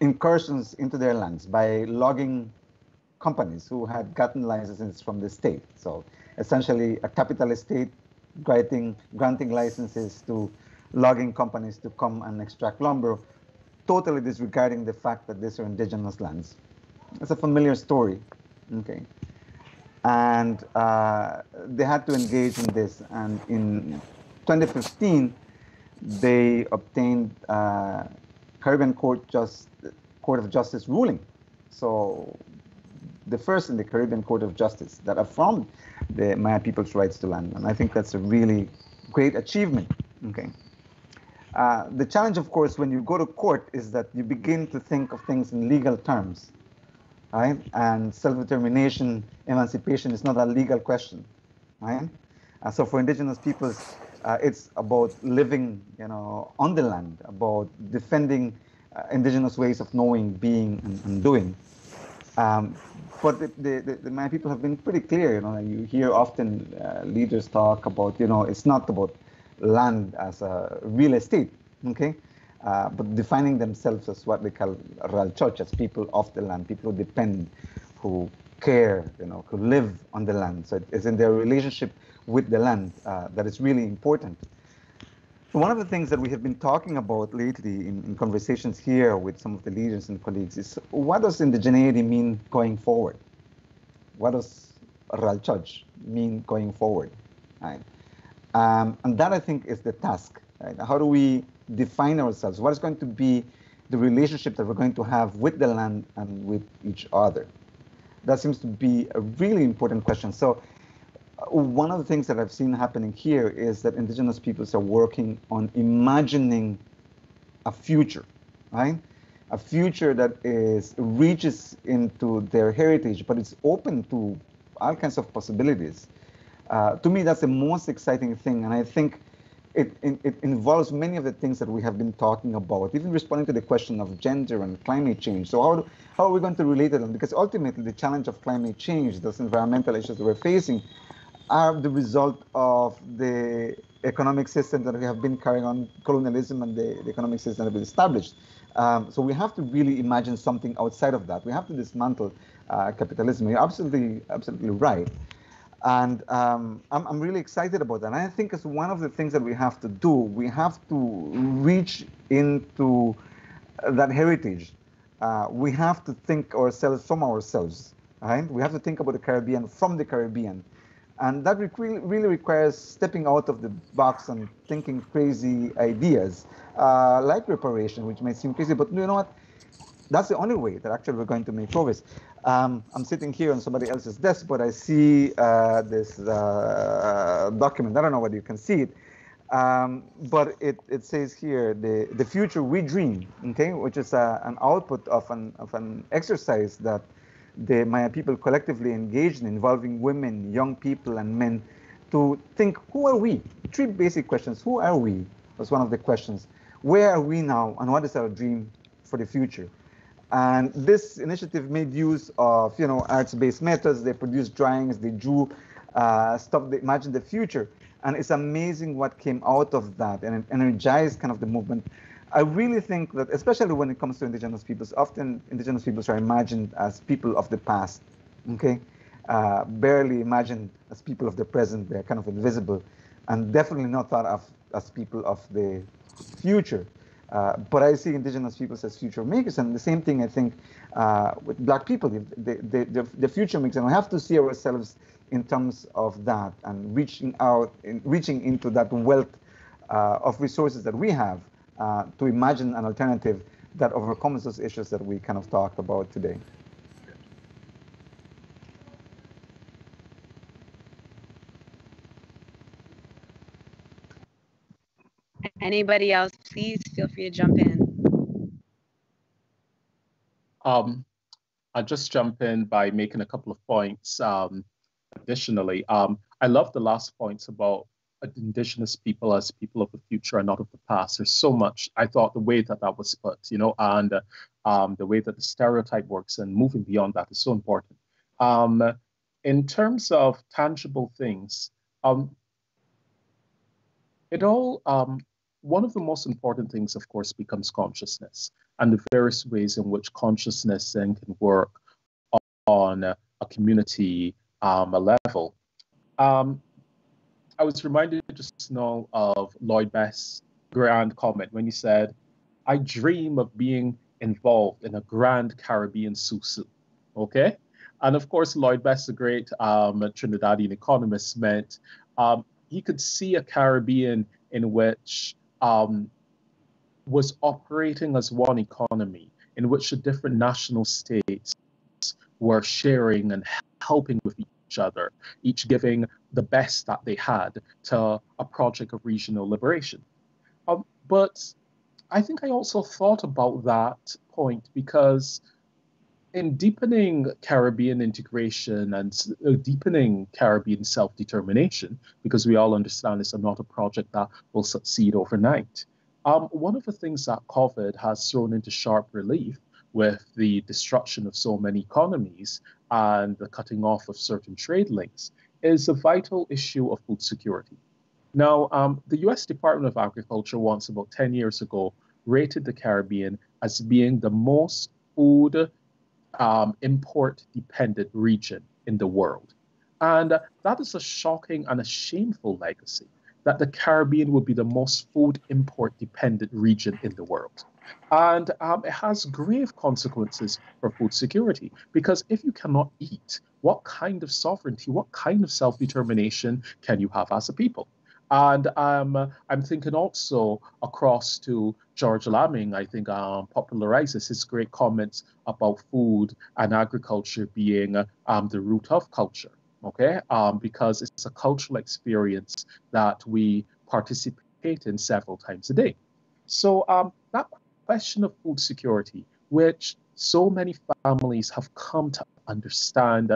incursions into their lands by logging companies who had gotten licenses from the state. So essentially a capitalist state granting, granting licenses to logging companies to come and extract lumber, totally disregarding the fact that these are indigenous lands. It's a familiar story, okay? And uh, they had to engage in this. And in 2015, they obtained uh, Caribbean Court, Just, Court of Justice ruling. So the first in the Caribbean Court of Justice that affirmed the Maya people's rights to land. And I think that's a really great achievement. Okay. Uh, the challenge, of course, when you go to court is that you begin to think of things in legal terms, right? And self-determination, emancipation is not a legal question, right? Uh, so for indigenous peoples, uh, it's about living, you know, on the land, about defending uh, indigenous ways of knowing, being, and, and doing. Um, but the, the, the, Maya people have been pretty clear. You know, you hear often uh, leaders talk about, you know, it's not about land as a real estate, okay, uh, but defining themselves as what we call Ral Ch'och, as people of the land, people who depend, who care, you know, who live on the land. So it's in their relationship with the land uh, that is really important. So One of the things that we have been talking about lately in, in, conversations here with some of the leaders and colleagues is what does indigeneity mean going forward? What does Ral Ch'och mean going forward? Right? Um, and that I think is the task. Right? How do we define ourselves? What is going to be the relationship that we're going to have with the land and with each other? That seems to be a really important question. So one of the things that I've seen happening here is that indigenous peoples are working on imagining a future, right? A future that is reaches into their heritage, but it's open to all kinds of possibilities. Uh, to me, that's the most exciting thing, and I think it, it, involves many of the things that we have been talking about, even responding to the question of gender and climate change. So how, how are we going to relate to them? Because ultimately, the challenge of climate change, those environmental issues that we're facing, are the result of the economic system that we have been carrying on, colonialism and the, the economic system that have been established. Um, so we have to really imagine something outside of that. We have to dismantle uh, capitalism. You're absolutely, absolutely right. And um, I'm, I'm really excited about that. And I think it's one of the things that we have to do. We have to reach into that heritage. Uh, we have to think ourselves from ourselves. Right? We have to think about the Caribbean from the Caribbean. And that really requires stepping out of the box and thinking crazy ideas, uh, like reparation, which may seem crazy, but you know what? That's the only way that actually we're going to make progress. Um, I'm sitting here on somebody else's desk, but I see uh, this uh, document. I don't know whether you can see it, um, but it, it says here the the future we dream, okay, which is uh, an output of an of an exercise that the Maya people collectively engaged in involving women, young people, and men to think, who are we? Three basic questions. Who are we? Was one of the questions. Where are we now, and what is our dream for the future? And this initiative made use of, you know, arts-based methods. They produced drawings, they drew uh, stuff, they imagined the future. And it's amazing what came out of that and it energized kind of the movement I really think that, especially when it comes to indigenous peoples, often indigenous peoples are imagined as people of the past, okay? Uh, barely imagined as people of the present. They're kind of invisible and definitely not thought of as people of the future. Uh, but I see indigenous peoples as future makers, and the same thing I think uh, with black people, the, the, the, the, future makers, and we have to see ourselves in terms of that and reaching out, in, reaching into that wealth uh, of resources that we have uh, to imagine an alternative that overcomes those issues that we kind of talked about today. Anybody else, please feel free to jump in. um, I'll just jump in by making a couple of points. Um, additionally, um, I love the last points about indigenous people as people of the future and not of the past. There's so much. I thought the way that that was put, you know, and uh, um, the way that the stereotype works and moving beyond that is so important. Um, in terms of tangible things, um, it all um, one of the most important things, of course, becomes consciousness and the various ways in which consciousness then can work on a, community um, a level. Um, I was reminded just now of Lloyd Best's grand comment when he said, I dream of being involved in a grand Caribbean susu. Okay? And of course, Lloyd Best, the great um, Trinidadian economist, meant um, he could see a Caribbean in which um, was operating as one economy in which the different national states were sharing and helping with each other, each giving the best that they had to a project of regional liberation. Um, but I think I also thought about that point because in deepening Caribbean integration and uh, deepening Caribbean self determination, because we all understand it's not a project that will succeed overnight, um, one of the things that COVID has thrown into sharp relief with the destruction of so many economies and the cutting off of certain trade links is the vital issue of food security. Now, um, the US Department of Agriculture once, about 10 years ago, rated the Caribbean as being the most food um, import dependent region in the world. And that is a shocking and a shameful legacy that the Caribbean will be the most food import dependent region in the world. And um, it has grave consequences for food security because if you cannot eat, what kind of sovereignty, what kind of self determination can you have as a people? And um, I'm thinking also across to George Lamming, I think um, popularizes his great comments about food and agriculture being um, the root of culture, okay? Um, because it's a cultural experience that we participate in several times a day. So um, that question of food security, which so many families have come to understand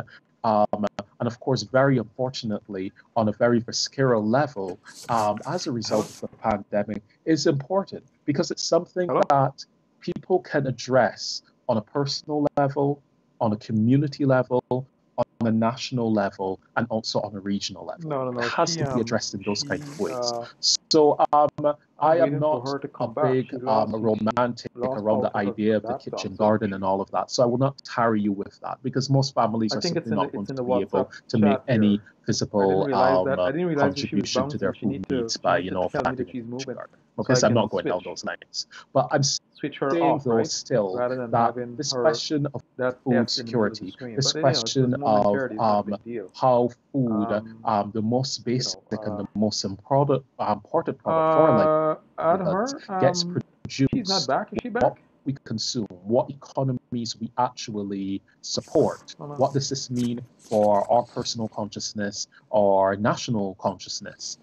um, and of course, very unfortunately, on a very visceral level, um, as a result of the pandemic, is important because it's something Hello? that people can address on a personal level, on a community level, on a national level, and also on a regional level. No, no, no. It has she, to be um, addressed in those kind of ways. Uh, so um, I am not a big um, romantic around the idea of the kitchen garden and all of that. So I will not tarry you with that because most families are simply not going to be able to make any visible um, contribution to their food needs by, you know, planting a kitchen garden. Okay, so, I'm not going down those lines. But I'm switch her saying off, though right? still that this question of food security, this but question anyway, of um, how food, um, um, the most basic you know, uh, and the most important, important product uh, for like her. gets um, produced. She's not back. Is she back? What we consume, what economies we actually support. Oh, no. What does this mean for our personal consciousness or national consciousness?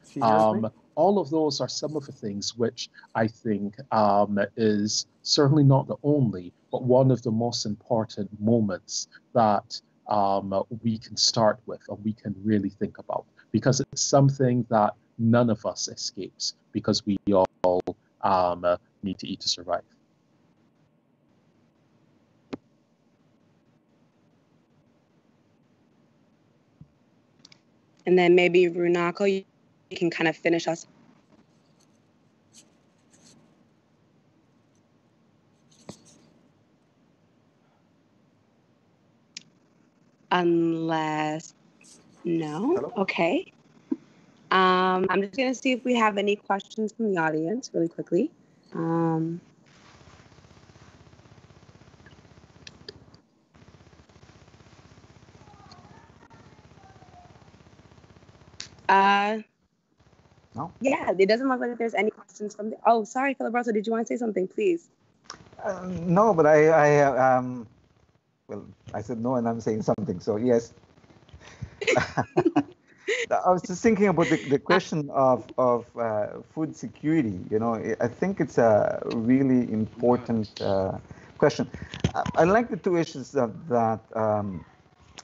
All of those are some of the things which I think um, is certainly not the only, but one of the most important moments that um, we can start with and we can really think about because it's something that none of us escapes because we all um, need to eat to survive. And then maybe Runako, can kind of finish us. Unless, no, Hello? okay. Um, I'm just going to see if we have any questions from the audience really quickly. Um, uh, no. Yeah, it doesn't look like there's any questions from the. Oh, sorry, Filiberto. Did you want to say something, please? Um, no, but I, I, um, well, I said no, and I'm saying something. So yes. I was just thinking about the, the question of, of uh, food security. You know, I think it's a really important uh, question. I, I, like the two issues that, that um,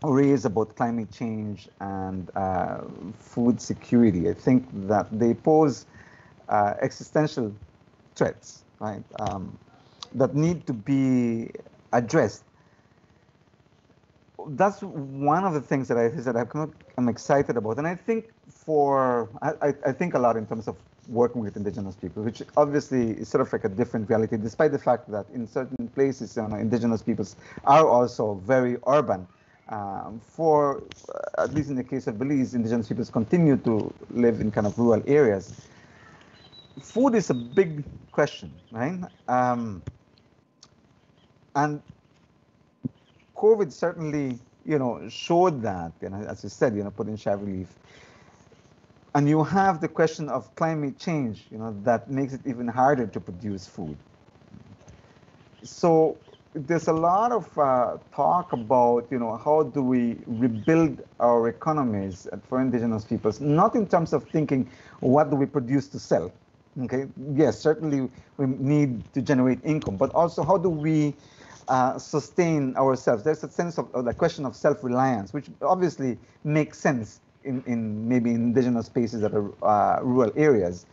raise about climate change and uh, food security. I think that they pose uh, existential threats, right, um, that need to be addressed. That's one of the things that I that I'm excited about, and I think for I, I think a lot in terms of working with indigenous people, which obviously is sort of like a different reality, despite the fact that in certain places, you know, indigenous peoples are also very urban. Um, for at least in the case of Belize, indigenous peoples continue to live in kind of rural areas. Food is a big question, right? Um, and COVID certainly, you know, showed that, you know, as you said, you know, put in sharp relief and you have the question of climate change, you know, that makes it even harder to produce food. So there's a lot of uh, talk about, you know, how do we rebuild our economies for indigenous peoples, not in terms of thinking what do we produce to sell. Okay, yes, certainly we need to generate income, but also how do we uh, sustain ourselves? There's a sense of, the question of self-reliance, which obviously makes sense in, in maybe indigenous spaces that are uh, rural areas.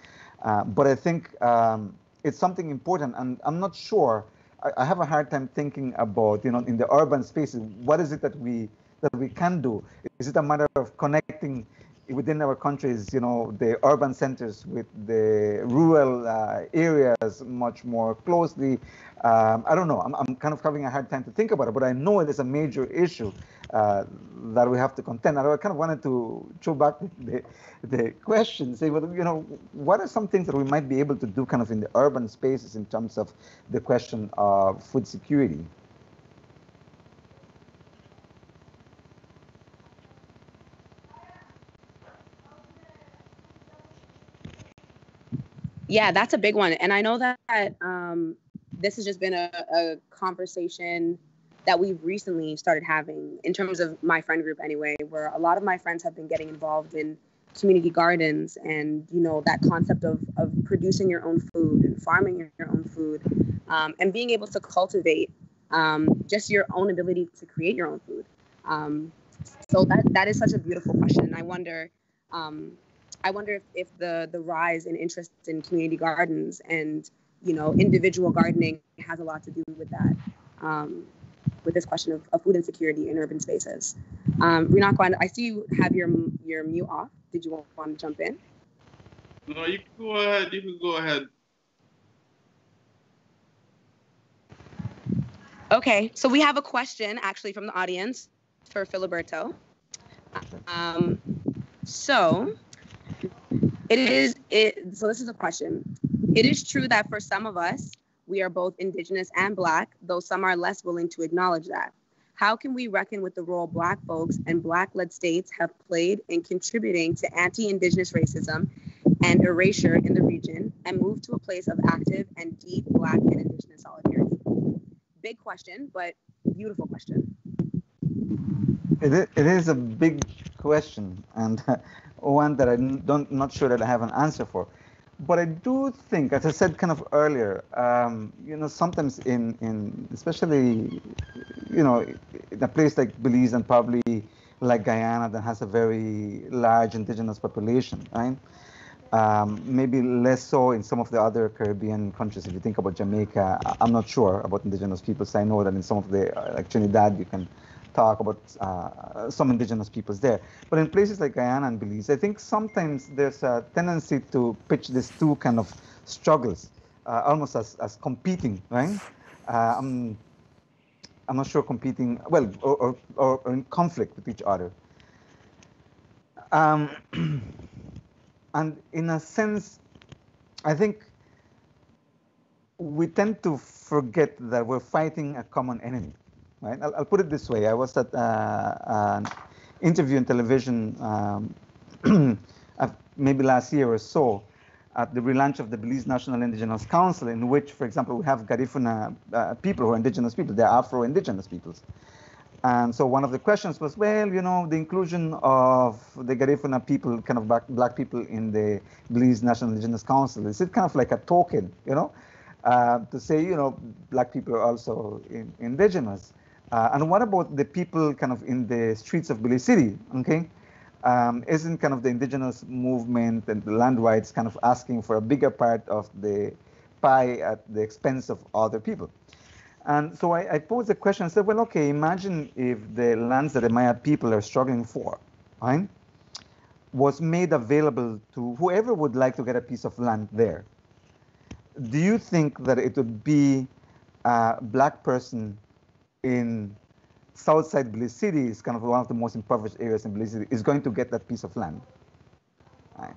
Uh, but I think um, it's something important, and I'm not sure. I, have a hard time thinking about, you know, in the urban spaces, what is it that we that we can do? Is it a matter of connecting within our countries, you know, the urban centers with the rural uh, areas much more closely. Um, I don't know. I'm, I'm kind of having a hard time to think about it, but I know it is a major issue uh, that we have to contend. I kind of wanted to throw back the, the question, say, well, you know, what are some things that we might be able to do kind of in the urban spaces in terms of the question of food security? Yeah, that's a big one. And I know that um, this has just been a, a conversation that we've recently started having in terms of my friend group anyway, where a lot of my friends have been getting involved in community gardens and you know that concept of, of producing your own food and farming your, own food um, and being able to cultivate um, just your own ability to create your own food um, so that that is such a beautiful question and i wonder um, I wonder if, if the the rise in interest in community gardens and you know individual gardening has a lot to do with that. With this question of, of, food insecurity in urban spaces. Um, I see you have your your mute off. Did you want to jump in? No, you can go ahead. You can go ahead. Okay, so we have a question actually from the audience for Filiberto. Um, so it is it so this is a question. It is true that for some of us, we are both indigenous and black, though some are less willing to acknowledge that. How can we reckon with the role black folks and black-led states have played in contributing to anti-indigenous racism and erasure in the region and move to a place of active and deep black and indigenous solidarity? Big question, but beautiful question. It is, it is a big question, and one that I'm don't, not sure that I have an answer for. But I do think, as I said kind of earlier, um, you know, sometimes in, in especially, you know, in a place like Belize and probably like Guyana that has a very large indigenous population, right? Um, maybe less so in some of the other Caribbean countries. If you think about Jamaica, I'm not sure about indigenous peoples. I know that in some of the, uh, like Trinidad, you can talk about uh, some indigenous peoples there. But in places like Guyana and Belize, I think sometimes there's a tendency to pitch these two kind of struggles, uh, almost as, as competing, right? Uh, I'm, I'm not sure competing, well, or, or, or in conflict with each other. Um, and in a sense, I think we tend to forget that we're fighting a common enemy right? I'll, I'll put it this way. I was at uh, an interview in television um, maybe last year or so at the relaunch of the Belize National Indigenous Council, in which, for example, we have Garifuna uh, people who are indigenous people. They're Afro-indigenous peoples. And so one of the questions was, well, you know, the inclusion of the Garifuna people, kind of black, black people in the Belize National Indigenous Council, is it kind of like a token, you know? uh, to say, you know, black people are also in, indigenous. Uh, and what about the people kind of in the streets of Belize City? Okay, um, isn't kind of the indigenous movement and the land rights kind of asking for a bigger part of the pie at the expense of other people? And so I, I posed the question. I said, well, okay, imagine if the lands that the Maya people are struggling for, right, was made available to whoever would like to get a piece of land there. Do you think that it would be a black person in Southside Belize City, is kind of one of the most impoverished areas in Belize City, is going to get that piece of land? Right?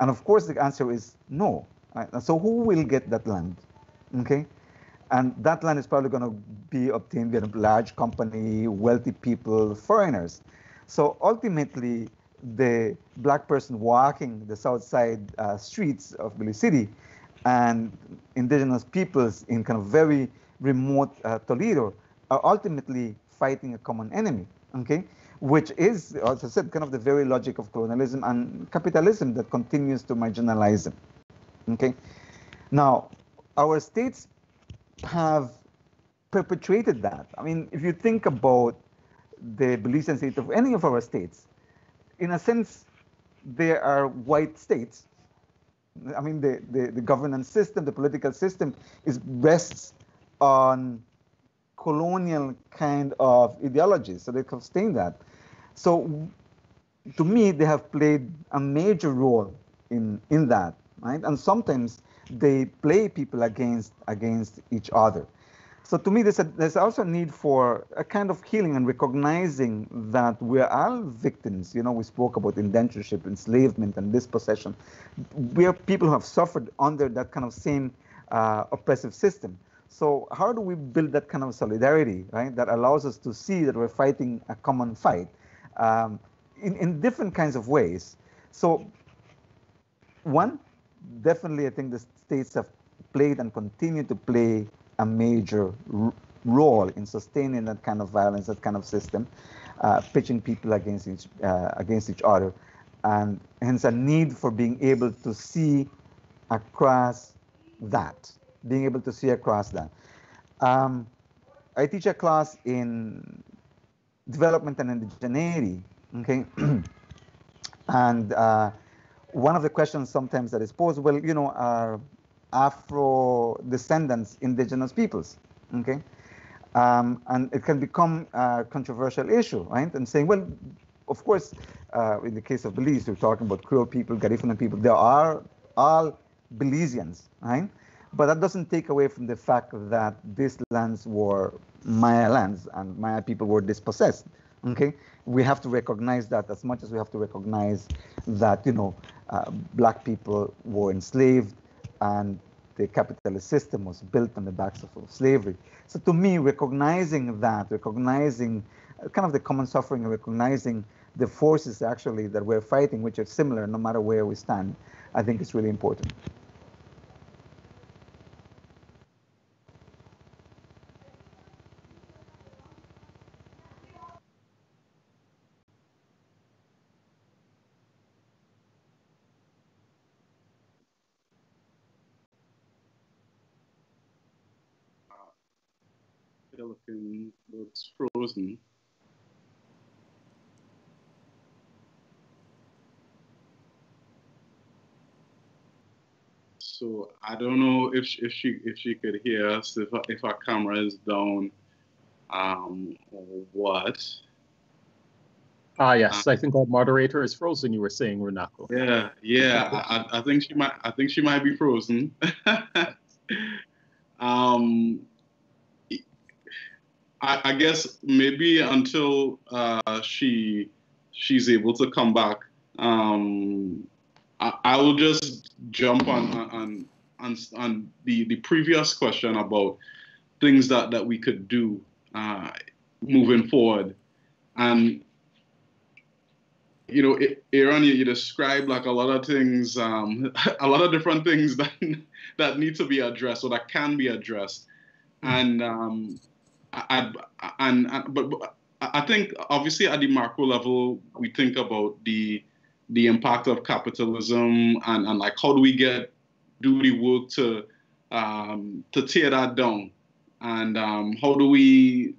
And of course, the answer is no. Right? So who will get that land? Okay, and that land is probably going to be obtained by a large company, wealthy people, foreigners. So ultimately, the black person walking the south side uh, streets of Belize City and indigenous peoples in kind of very remote uh, Toledo are ultimately fighting a common enemy, okay? Which is, as I said, kind of the very logic of colonialism and capitalism that continues to marginalize them, okay? Now, our states have perpetuated that. I mean, if you think about the Belizean state of any of our states, in a sense, they are white states. I mean, the, the, the governance system, the political system is rests on colonial kind of ideologies. So they sustain that. So to me, they have played a major role in, in that, right? And sometimes they play people against against each other. So to me, there's, a, there's also a need for a kind of healing and recognizing that we are all victims. You know, we spoke about indentureship, enslavement, and dispossession. We are people who have suffered under that kind of same uh, oppressive system. So how do we build that kind of solidarity, right, that allows us to see that we're fighting a common fight um, in, in different kinds of ways? So one, definitely I think the states have played and continue to play a major role in sustaining that kind of violence, that kind of system, uh, pitching people against each uh, against each other, and hence a need for being able to see across that, being able to see across that. Um, I teach a class in development and indigeneity, okay, and uh, one of the questions sometimes that is posed, well, you know, are Afro descendants, indigenous peoples. Okay, um, and it can become a controversial issue, right? And saying, well, of course, uh, in the case of Belize, we're talking about Creole people, Garifuna people. There are all Belizeans, right? But that doesn't take away from the fact that these lands were Maya lands and Maya people were dispossessed. Okay, we have to recognize that as much as we have to recognize that you know uh, black people were enslaved and the capitalist system was built on the backs of, of slavery. So to me, recognizing that, recognizing uh, kind of the common suffering, and recognizing the forces actually that we're fighting, which are similar no matter where we stand, I think is really important. Frozen. So I don't know if she, if she if she could hear us if if our camera is down, um, or what. Ah yes, uh, I think our moderator is frozen. You were saying, Runako. Yeah, yeah. I, I think she might. I think she might be frozen. um, I, I guess maybe until uh, she she's able to come back, um, I, I, will just jump on on on, on the, the previous question about things that, that we could do uh, moving forward. And you know, Aaron, you, you described like a lot of things, um, a lot of different things that that need to be addressed or that can be addressed. Mm-hmm. And um, I, and, and but, but I think obviously at the macro level we think about the the impact of capitalism and, and like how do we get do the work to um, to tear that down? And um, how do we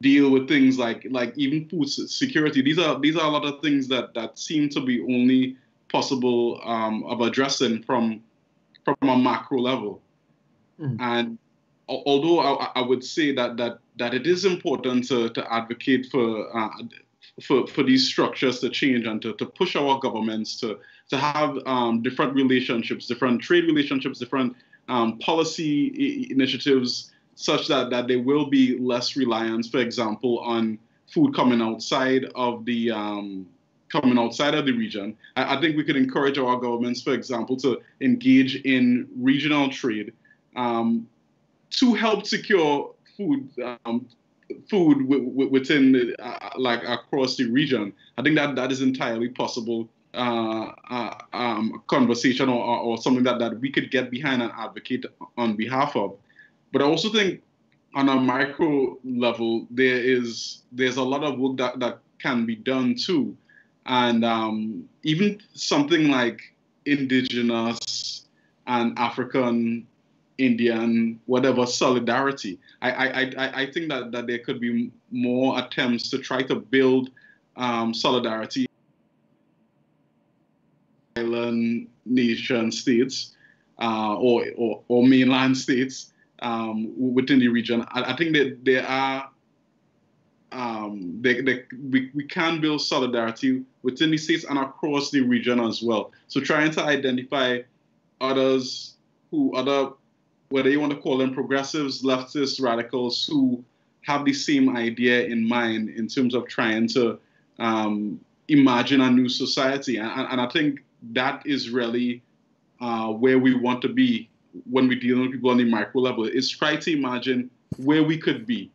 deal with things like like even food security? These are these are a lot of things that that seem to be only possible um, of addressing from from a macro level. Mm. And although I, I, would say that that that it is important to, to advocate for uh, for, for these structures to change and to, to push our governments to, to have um, different relationships, different trade relationships, different um, policy initiatives, such that, that there will be less reliance, for example, on food coming outside of the um, coming outside of the region. I, I, think we could encourage our governments, for example, to engage in regional trade um, to help secure food um, food within uh, like across the region. I think that that is entirely possible uh, uh, um, conversation or, or, something that, that we could get behind and advocate on behalf of. But I also think on a micro level, there is there's a lot of work that, that can be done too. And um, even something like indigenous and African Indian, whatever solidarity. I, I, I, I think that, that there could be more attempts to try to build um, solidarity island nation states uh, or, or, or, mainland states um, within the region. I, I, think that there are um, they, they, we, we can build solidarity within the states and across the region as well. So trying to identify others who other whether you want to call them progressives, leftists, radicals, who have the same idea in mind in terms of trying to um, imagine a new society. And, and, I think that is really uh, where we want to be when we deal with people on the micro level, is try to imagine where we could be,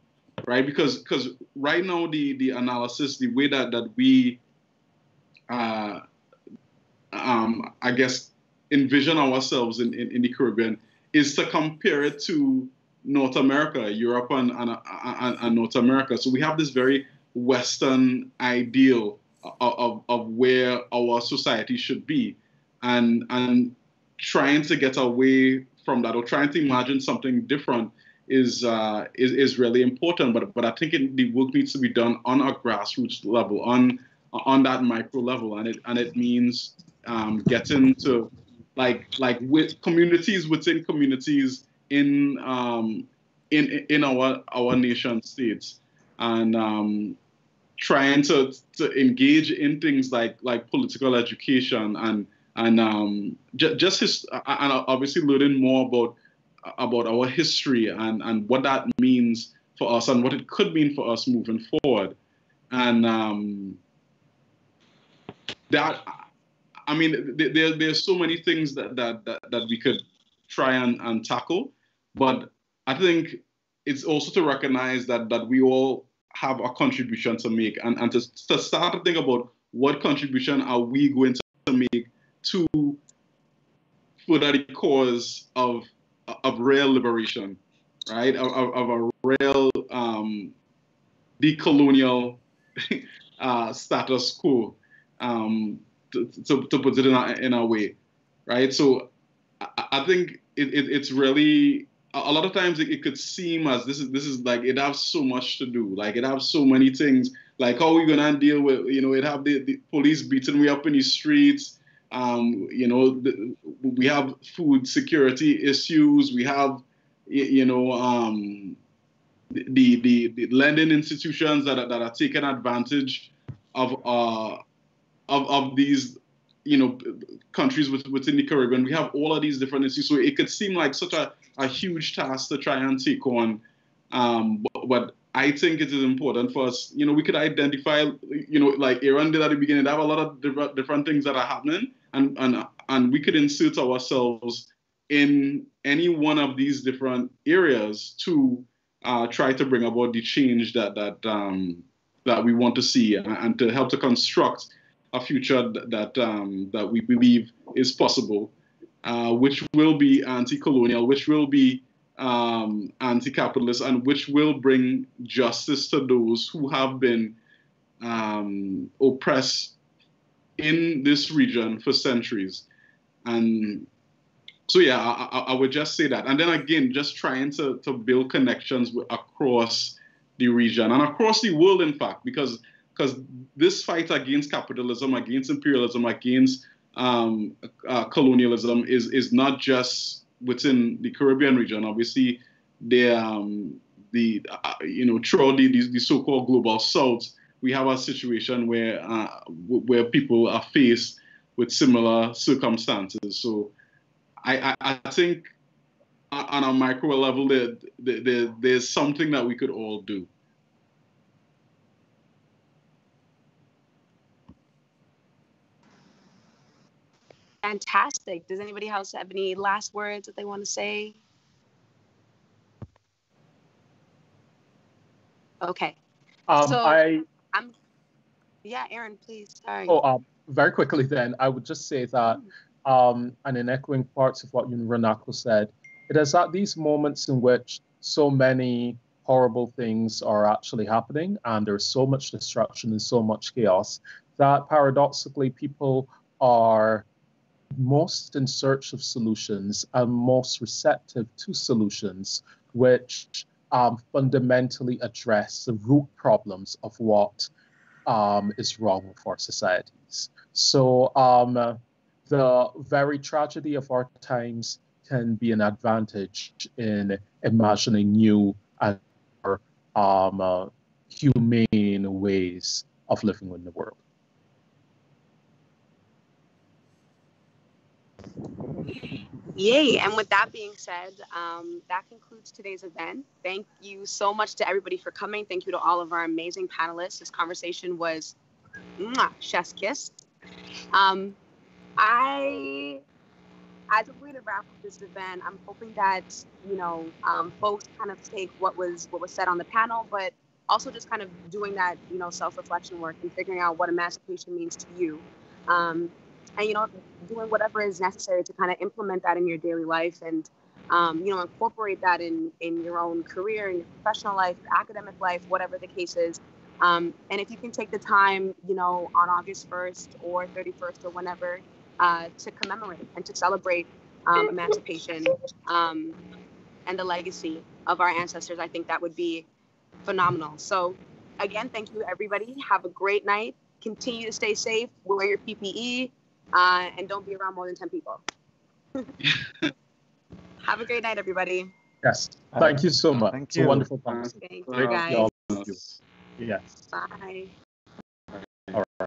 right? Because because right now the the analysis, the way that that we, uh, um, I guess, envision ourselves in, in, in the Caribbean is to compare it to North America, Europe, and, and, and, and North America. So we have this very Western ideal of, of, of where our society should be, and and trying to get away from that or trying to imagine something different is uh, is, is really important. But but I think it, the work needs to be done on a grassroots level, on on that micro level, and it and it means um, getting to like like with communities within communities in um, in in our our nation states. And um, trying to to engage in things like like political education and and um, just his, and obviously learning more about about our history and and what that means for us and what it could mean for us moving forward. And um, that I mean, there, there's so many things that, that, that, that we could try and, and tackle, but I think it's also to recognize that, that we all have a contribution to make and, and to, to start to think about what contribution are we going to make to further the cause of, of real liberation, right? Of, of, of a real um, decolonial uh, status quo. Um, to, to, to put it in a, in a way, right? So I, I think it, it, it's really a lot of times it, it, could seem as this is this is like it has so much to do, like it has so many things. Like how are we gonna deal with you know it have the, the police beating me up in the streets. Um, you know the, we have food security issues. We have you know um, the, the the lending institutions that are, that are taking advantage of uh, of, of these you know countries within the Caribbean. We have all of these different issues, so it could seem like such a, a huge task to try and take on. Um, but, but, I think it is important for us. You know, we could identify, you know, like Aaron did at the beginning. They have a lot of different, different things that are happening, and and and we could insert ourselves in any one of these different areas to uh, try to bring about the change that that um, that we want to see, and, and to help to construct a future that um, that we believe is possible, uh, which will be anti-colonial, which will be um, anti-capitalist, and which will bring justice to those who have been um, oppressed in this region for centuries. And so yeah, I, I, would just say that, and then again, just trying to to build connections with, across the region and across the world, in fact, because because this fight against capitalism, against imperialism, against um, uh, colonialism is is not just within the Caribbean region. Obviously, the um, the uh, you know throughout the, the, the so-called global south, we have a situation where uh, where people are faced with similar circumstances. So I, I, I think on a micro level, there, there, there's something that we could all do. Fantastic. Does anybody else have any last words that they want to say? Okay. Um, so I, I'm, yeah, Aaron, please. Sorry. Oh, um, very quickly then, I would just say that, um, and in echoing parts of what Runako said, it is at these moments in which so many horrible things are actually happening and there's so much destruction and so much chaos that paradoxically people are most in search of solutions and most receptive to solutions which um, fundamentally address the root problems of what um, is wrong with our societies. So um, the very tragedy of our times can be an advantage in imagining new and um, uh, humane ways of living in the world. Yay. And with that being said, um, that concludes today's event. Thank you so much to everybody for coming. Thank you to all of our amazing panelists. This conversation was mwah, chef's kiss. Um, I, as a way to wrap up this event, I'm hoping that, you know, um, folks kind of take what was what was said on the panel, but also just kind of doing that, you know, self-reflection work and figuring out what emancipation means to you. Um, and you know doing whatever is necessary to kind of implement that in your daily life and um, you know incorporate that in in your own career in your professional life academic life whatever the case is. Um, and if you can take the time you know on august 1st or 31st or whenever uh, to commemorate and to celebrate um, emancipation um, and the legacy of our ancestors i think that would be phenomenal. So again thank you everybody. Have a great night. Continue to stay safe. Wear your ppe uh, and don't be around more than 10 people. Have a great night, everybody. Yes. Thank you so much. Thank you. It's a wonderful conversation. Thank you, guys. Yes. Bye.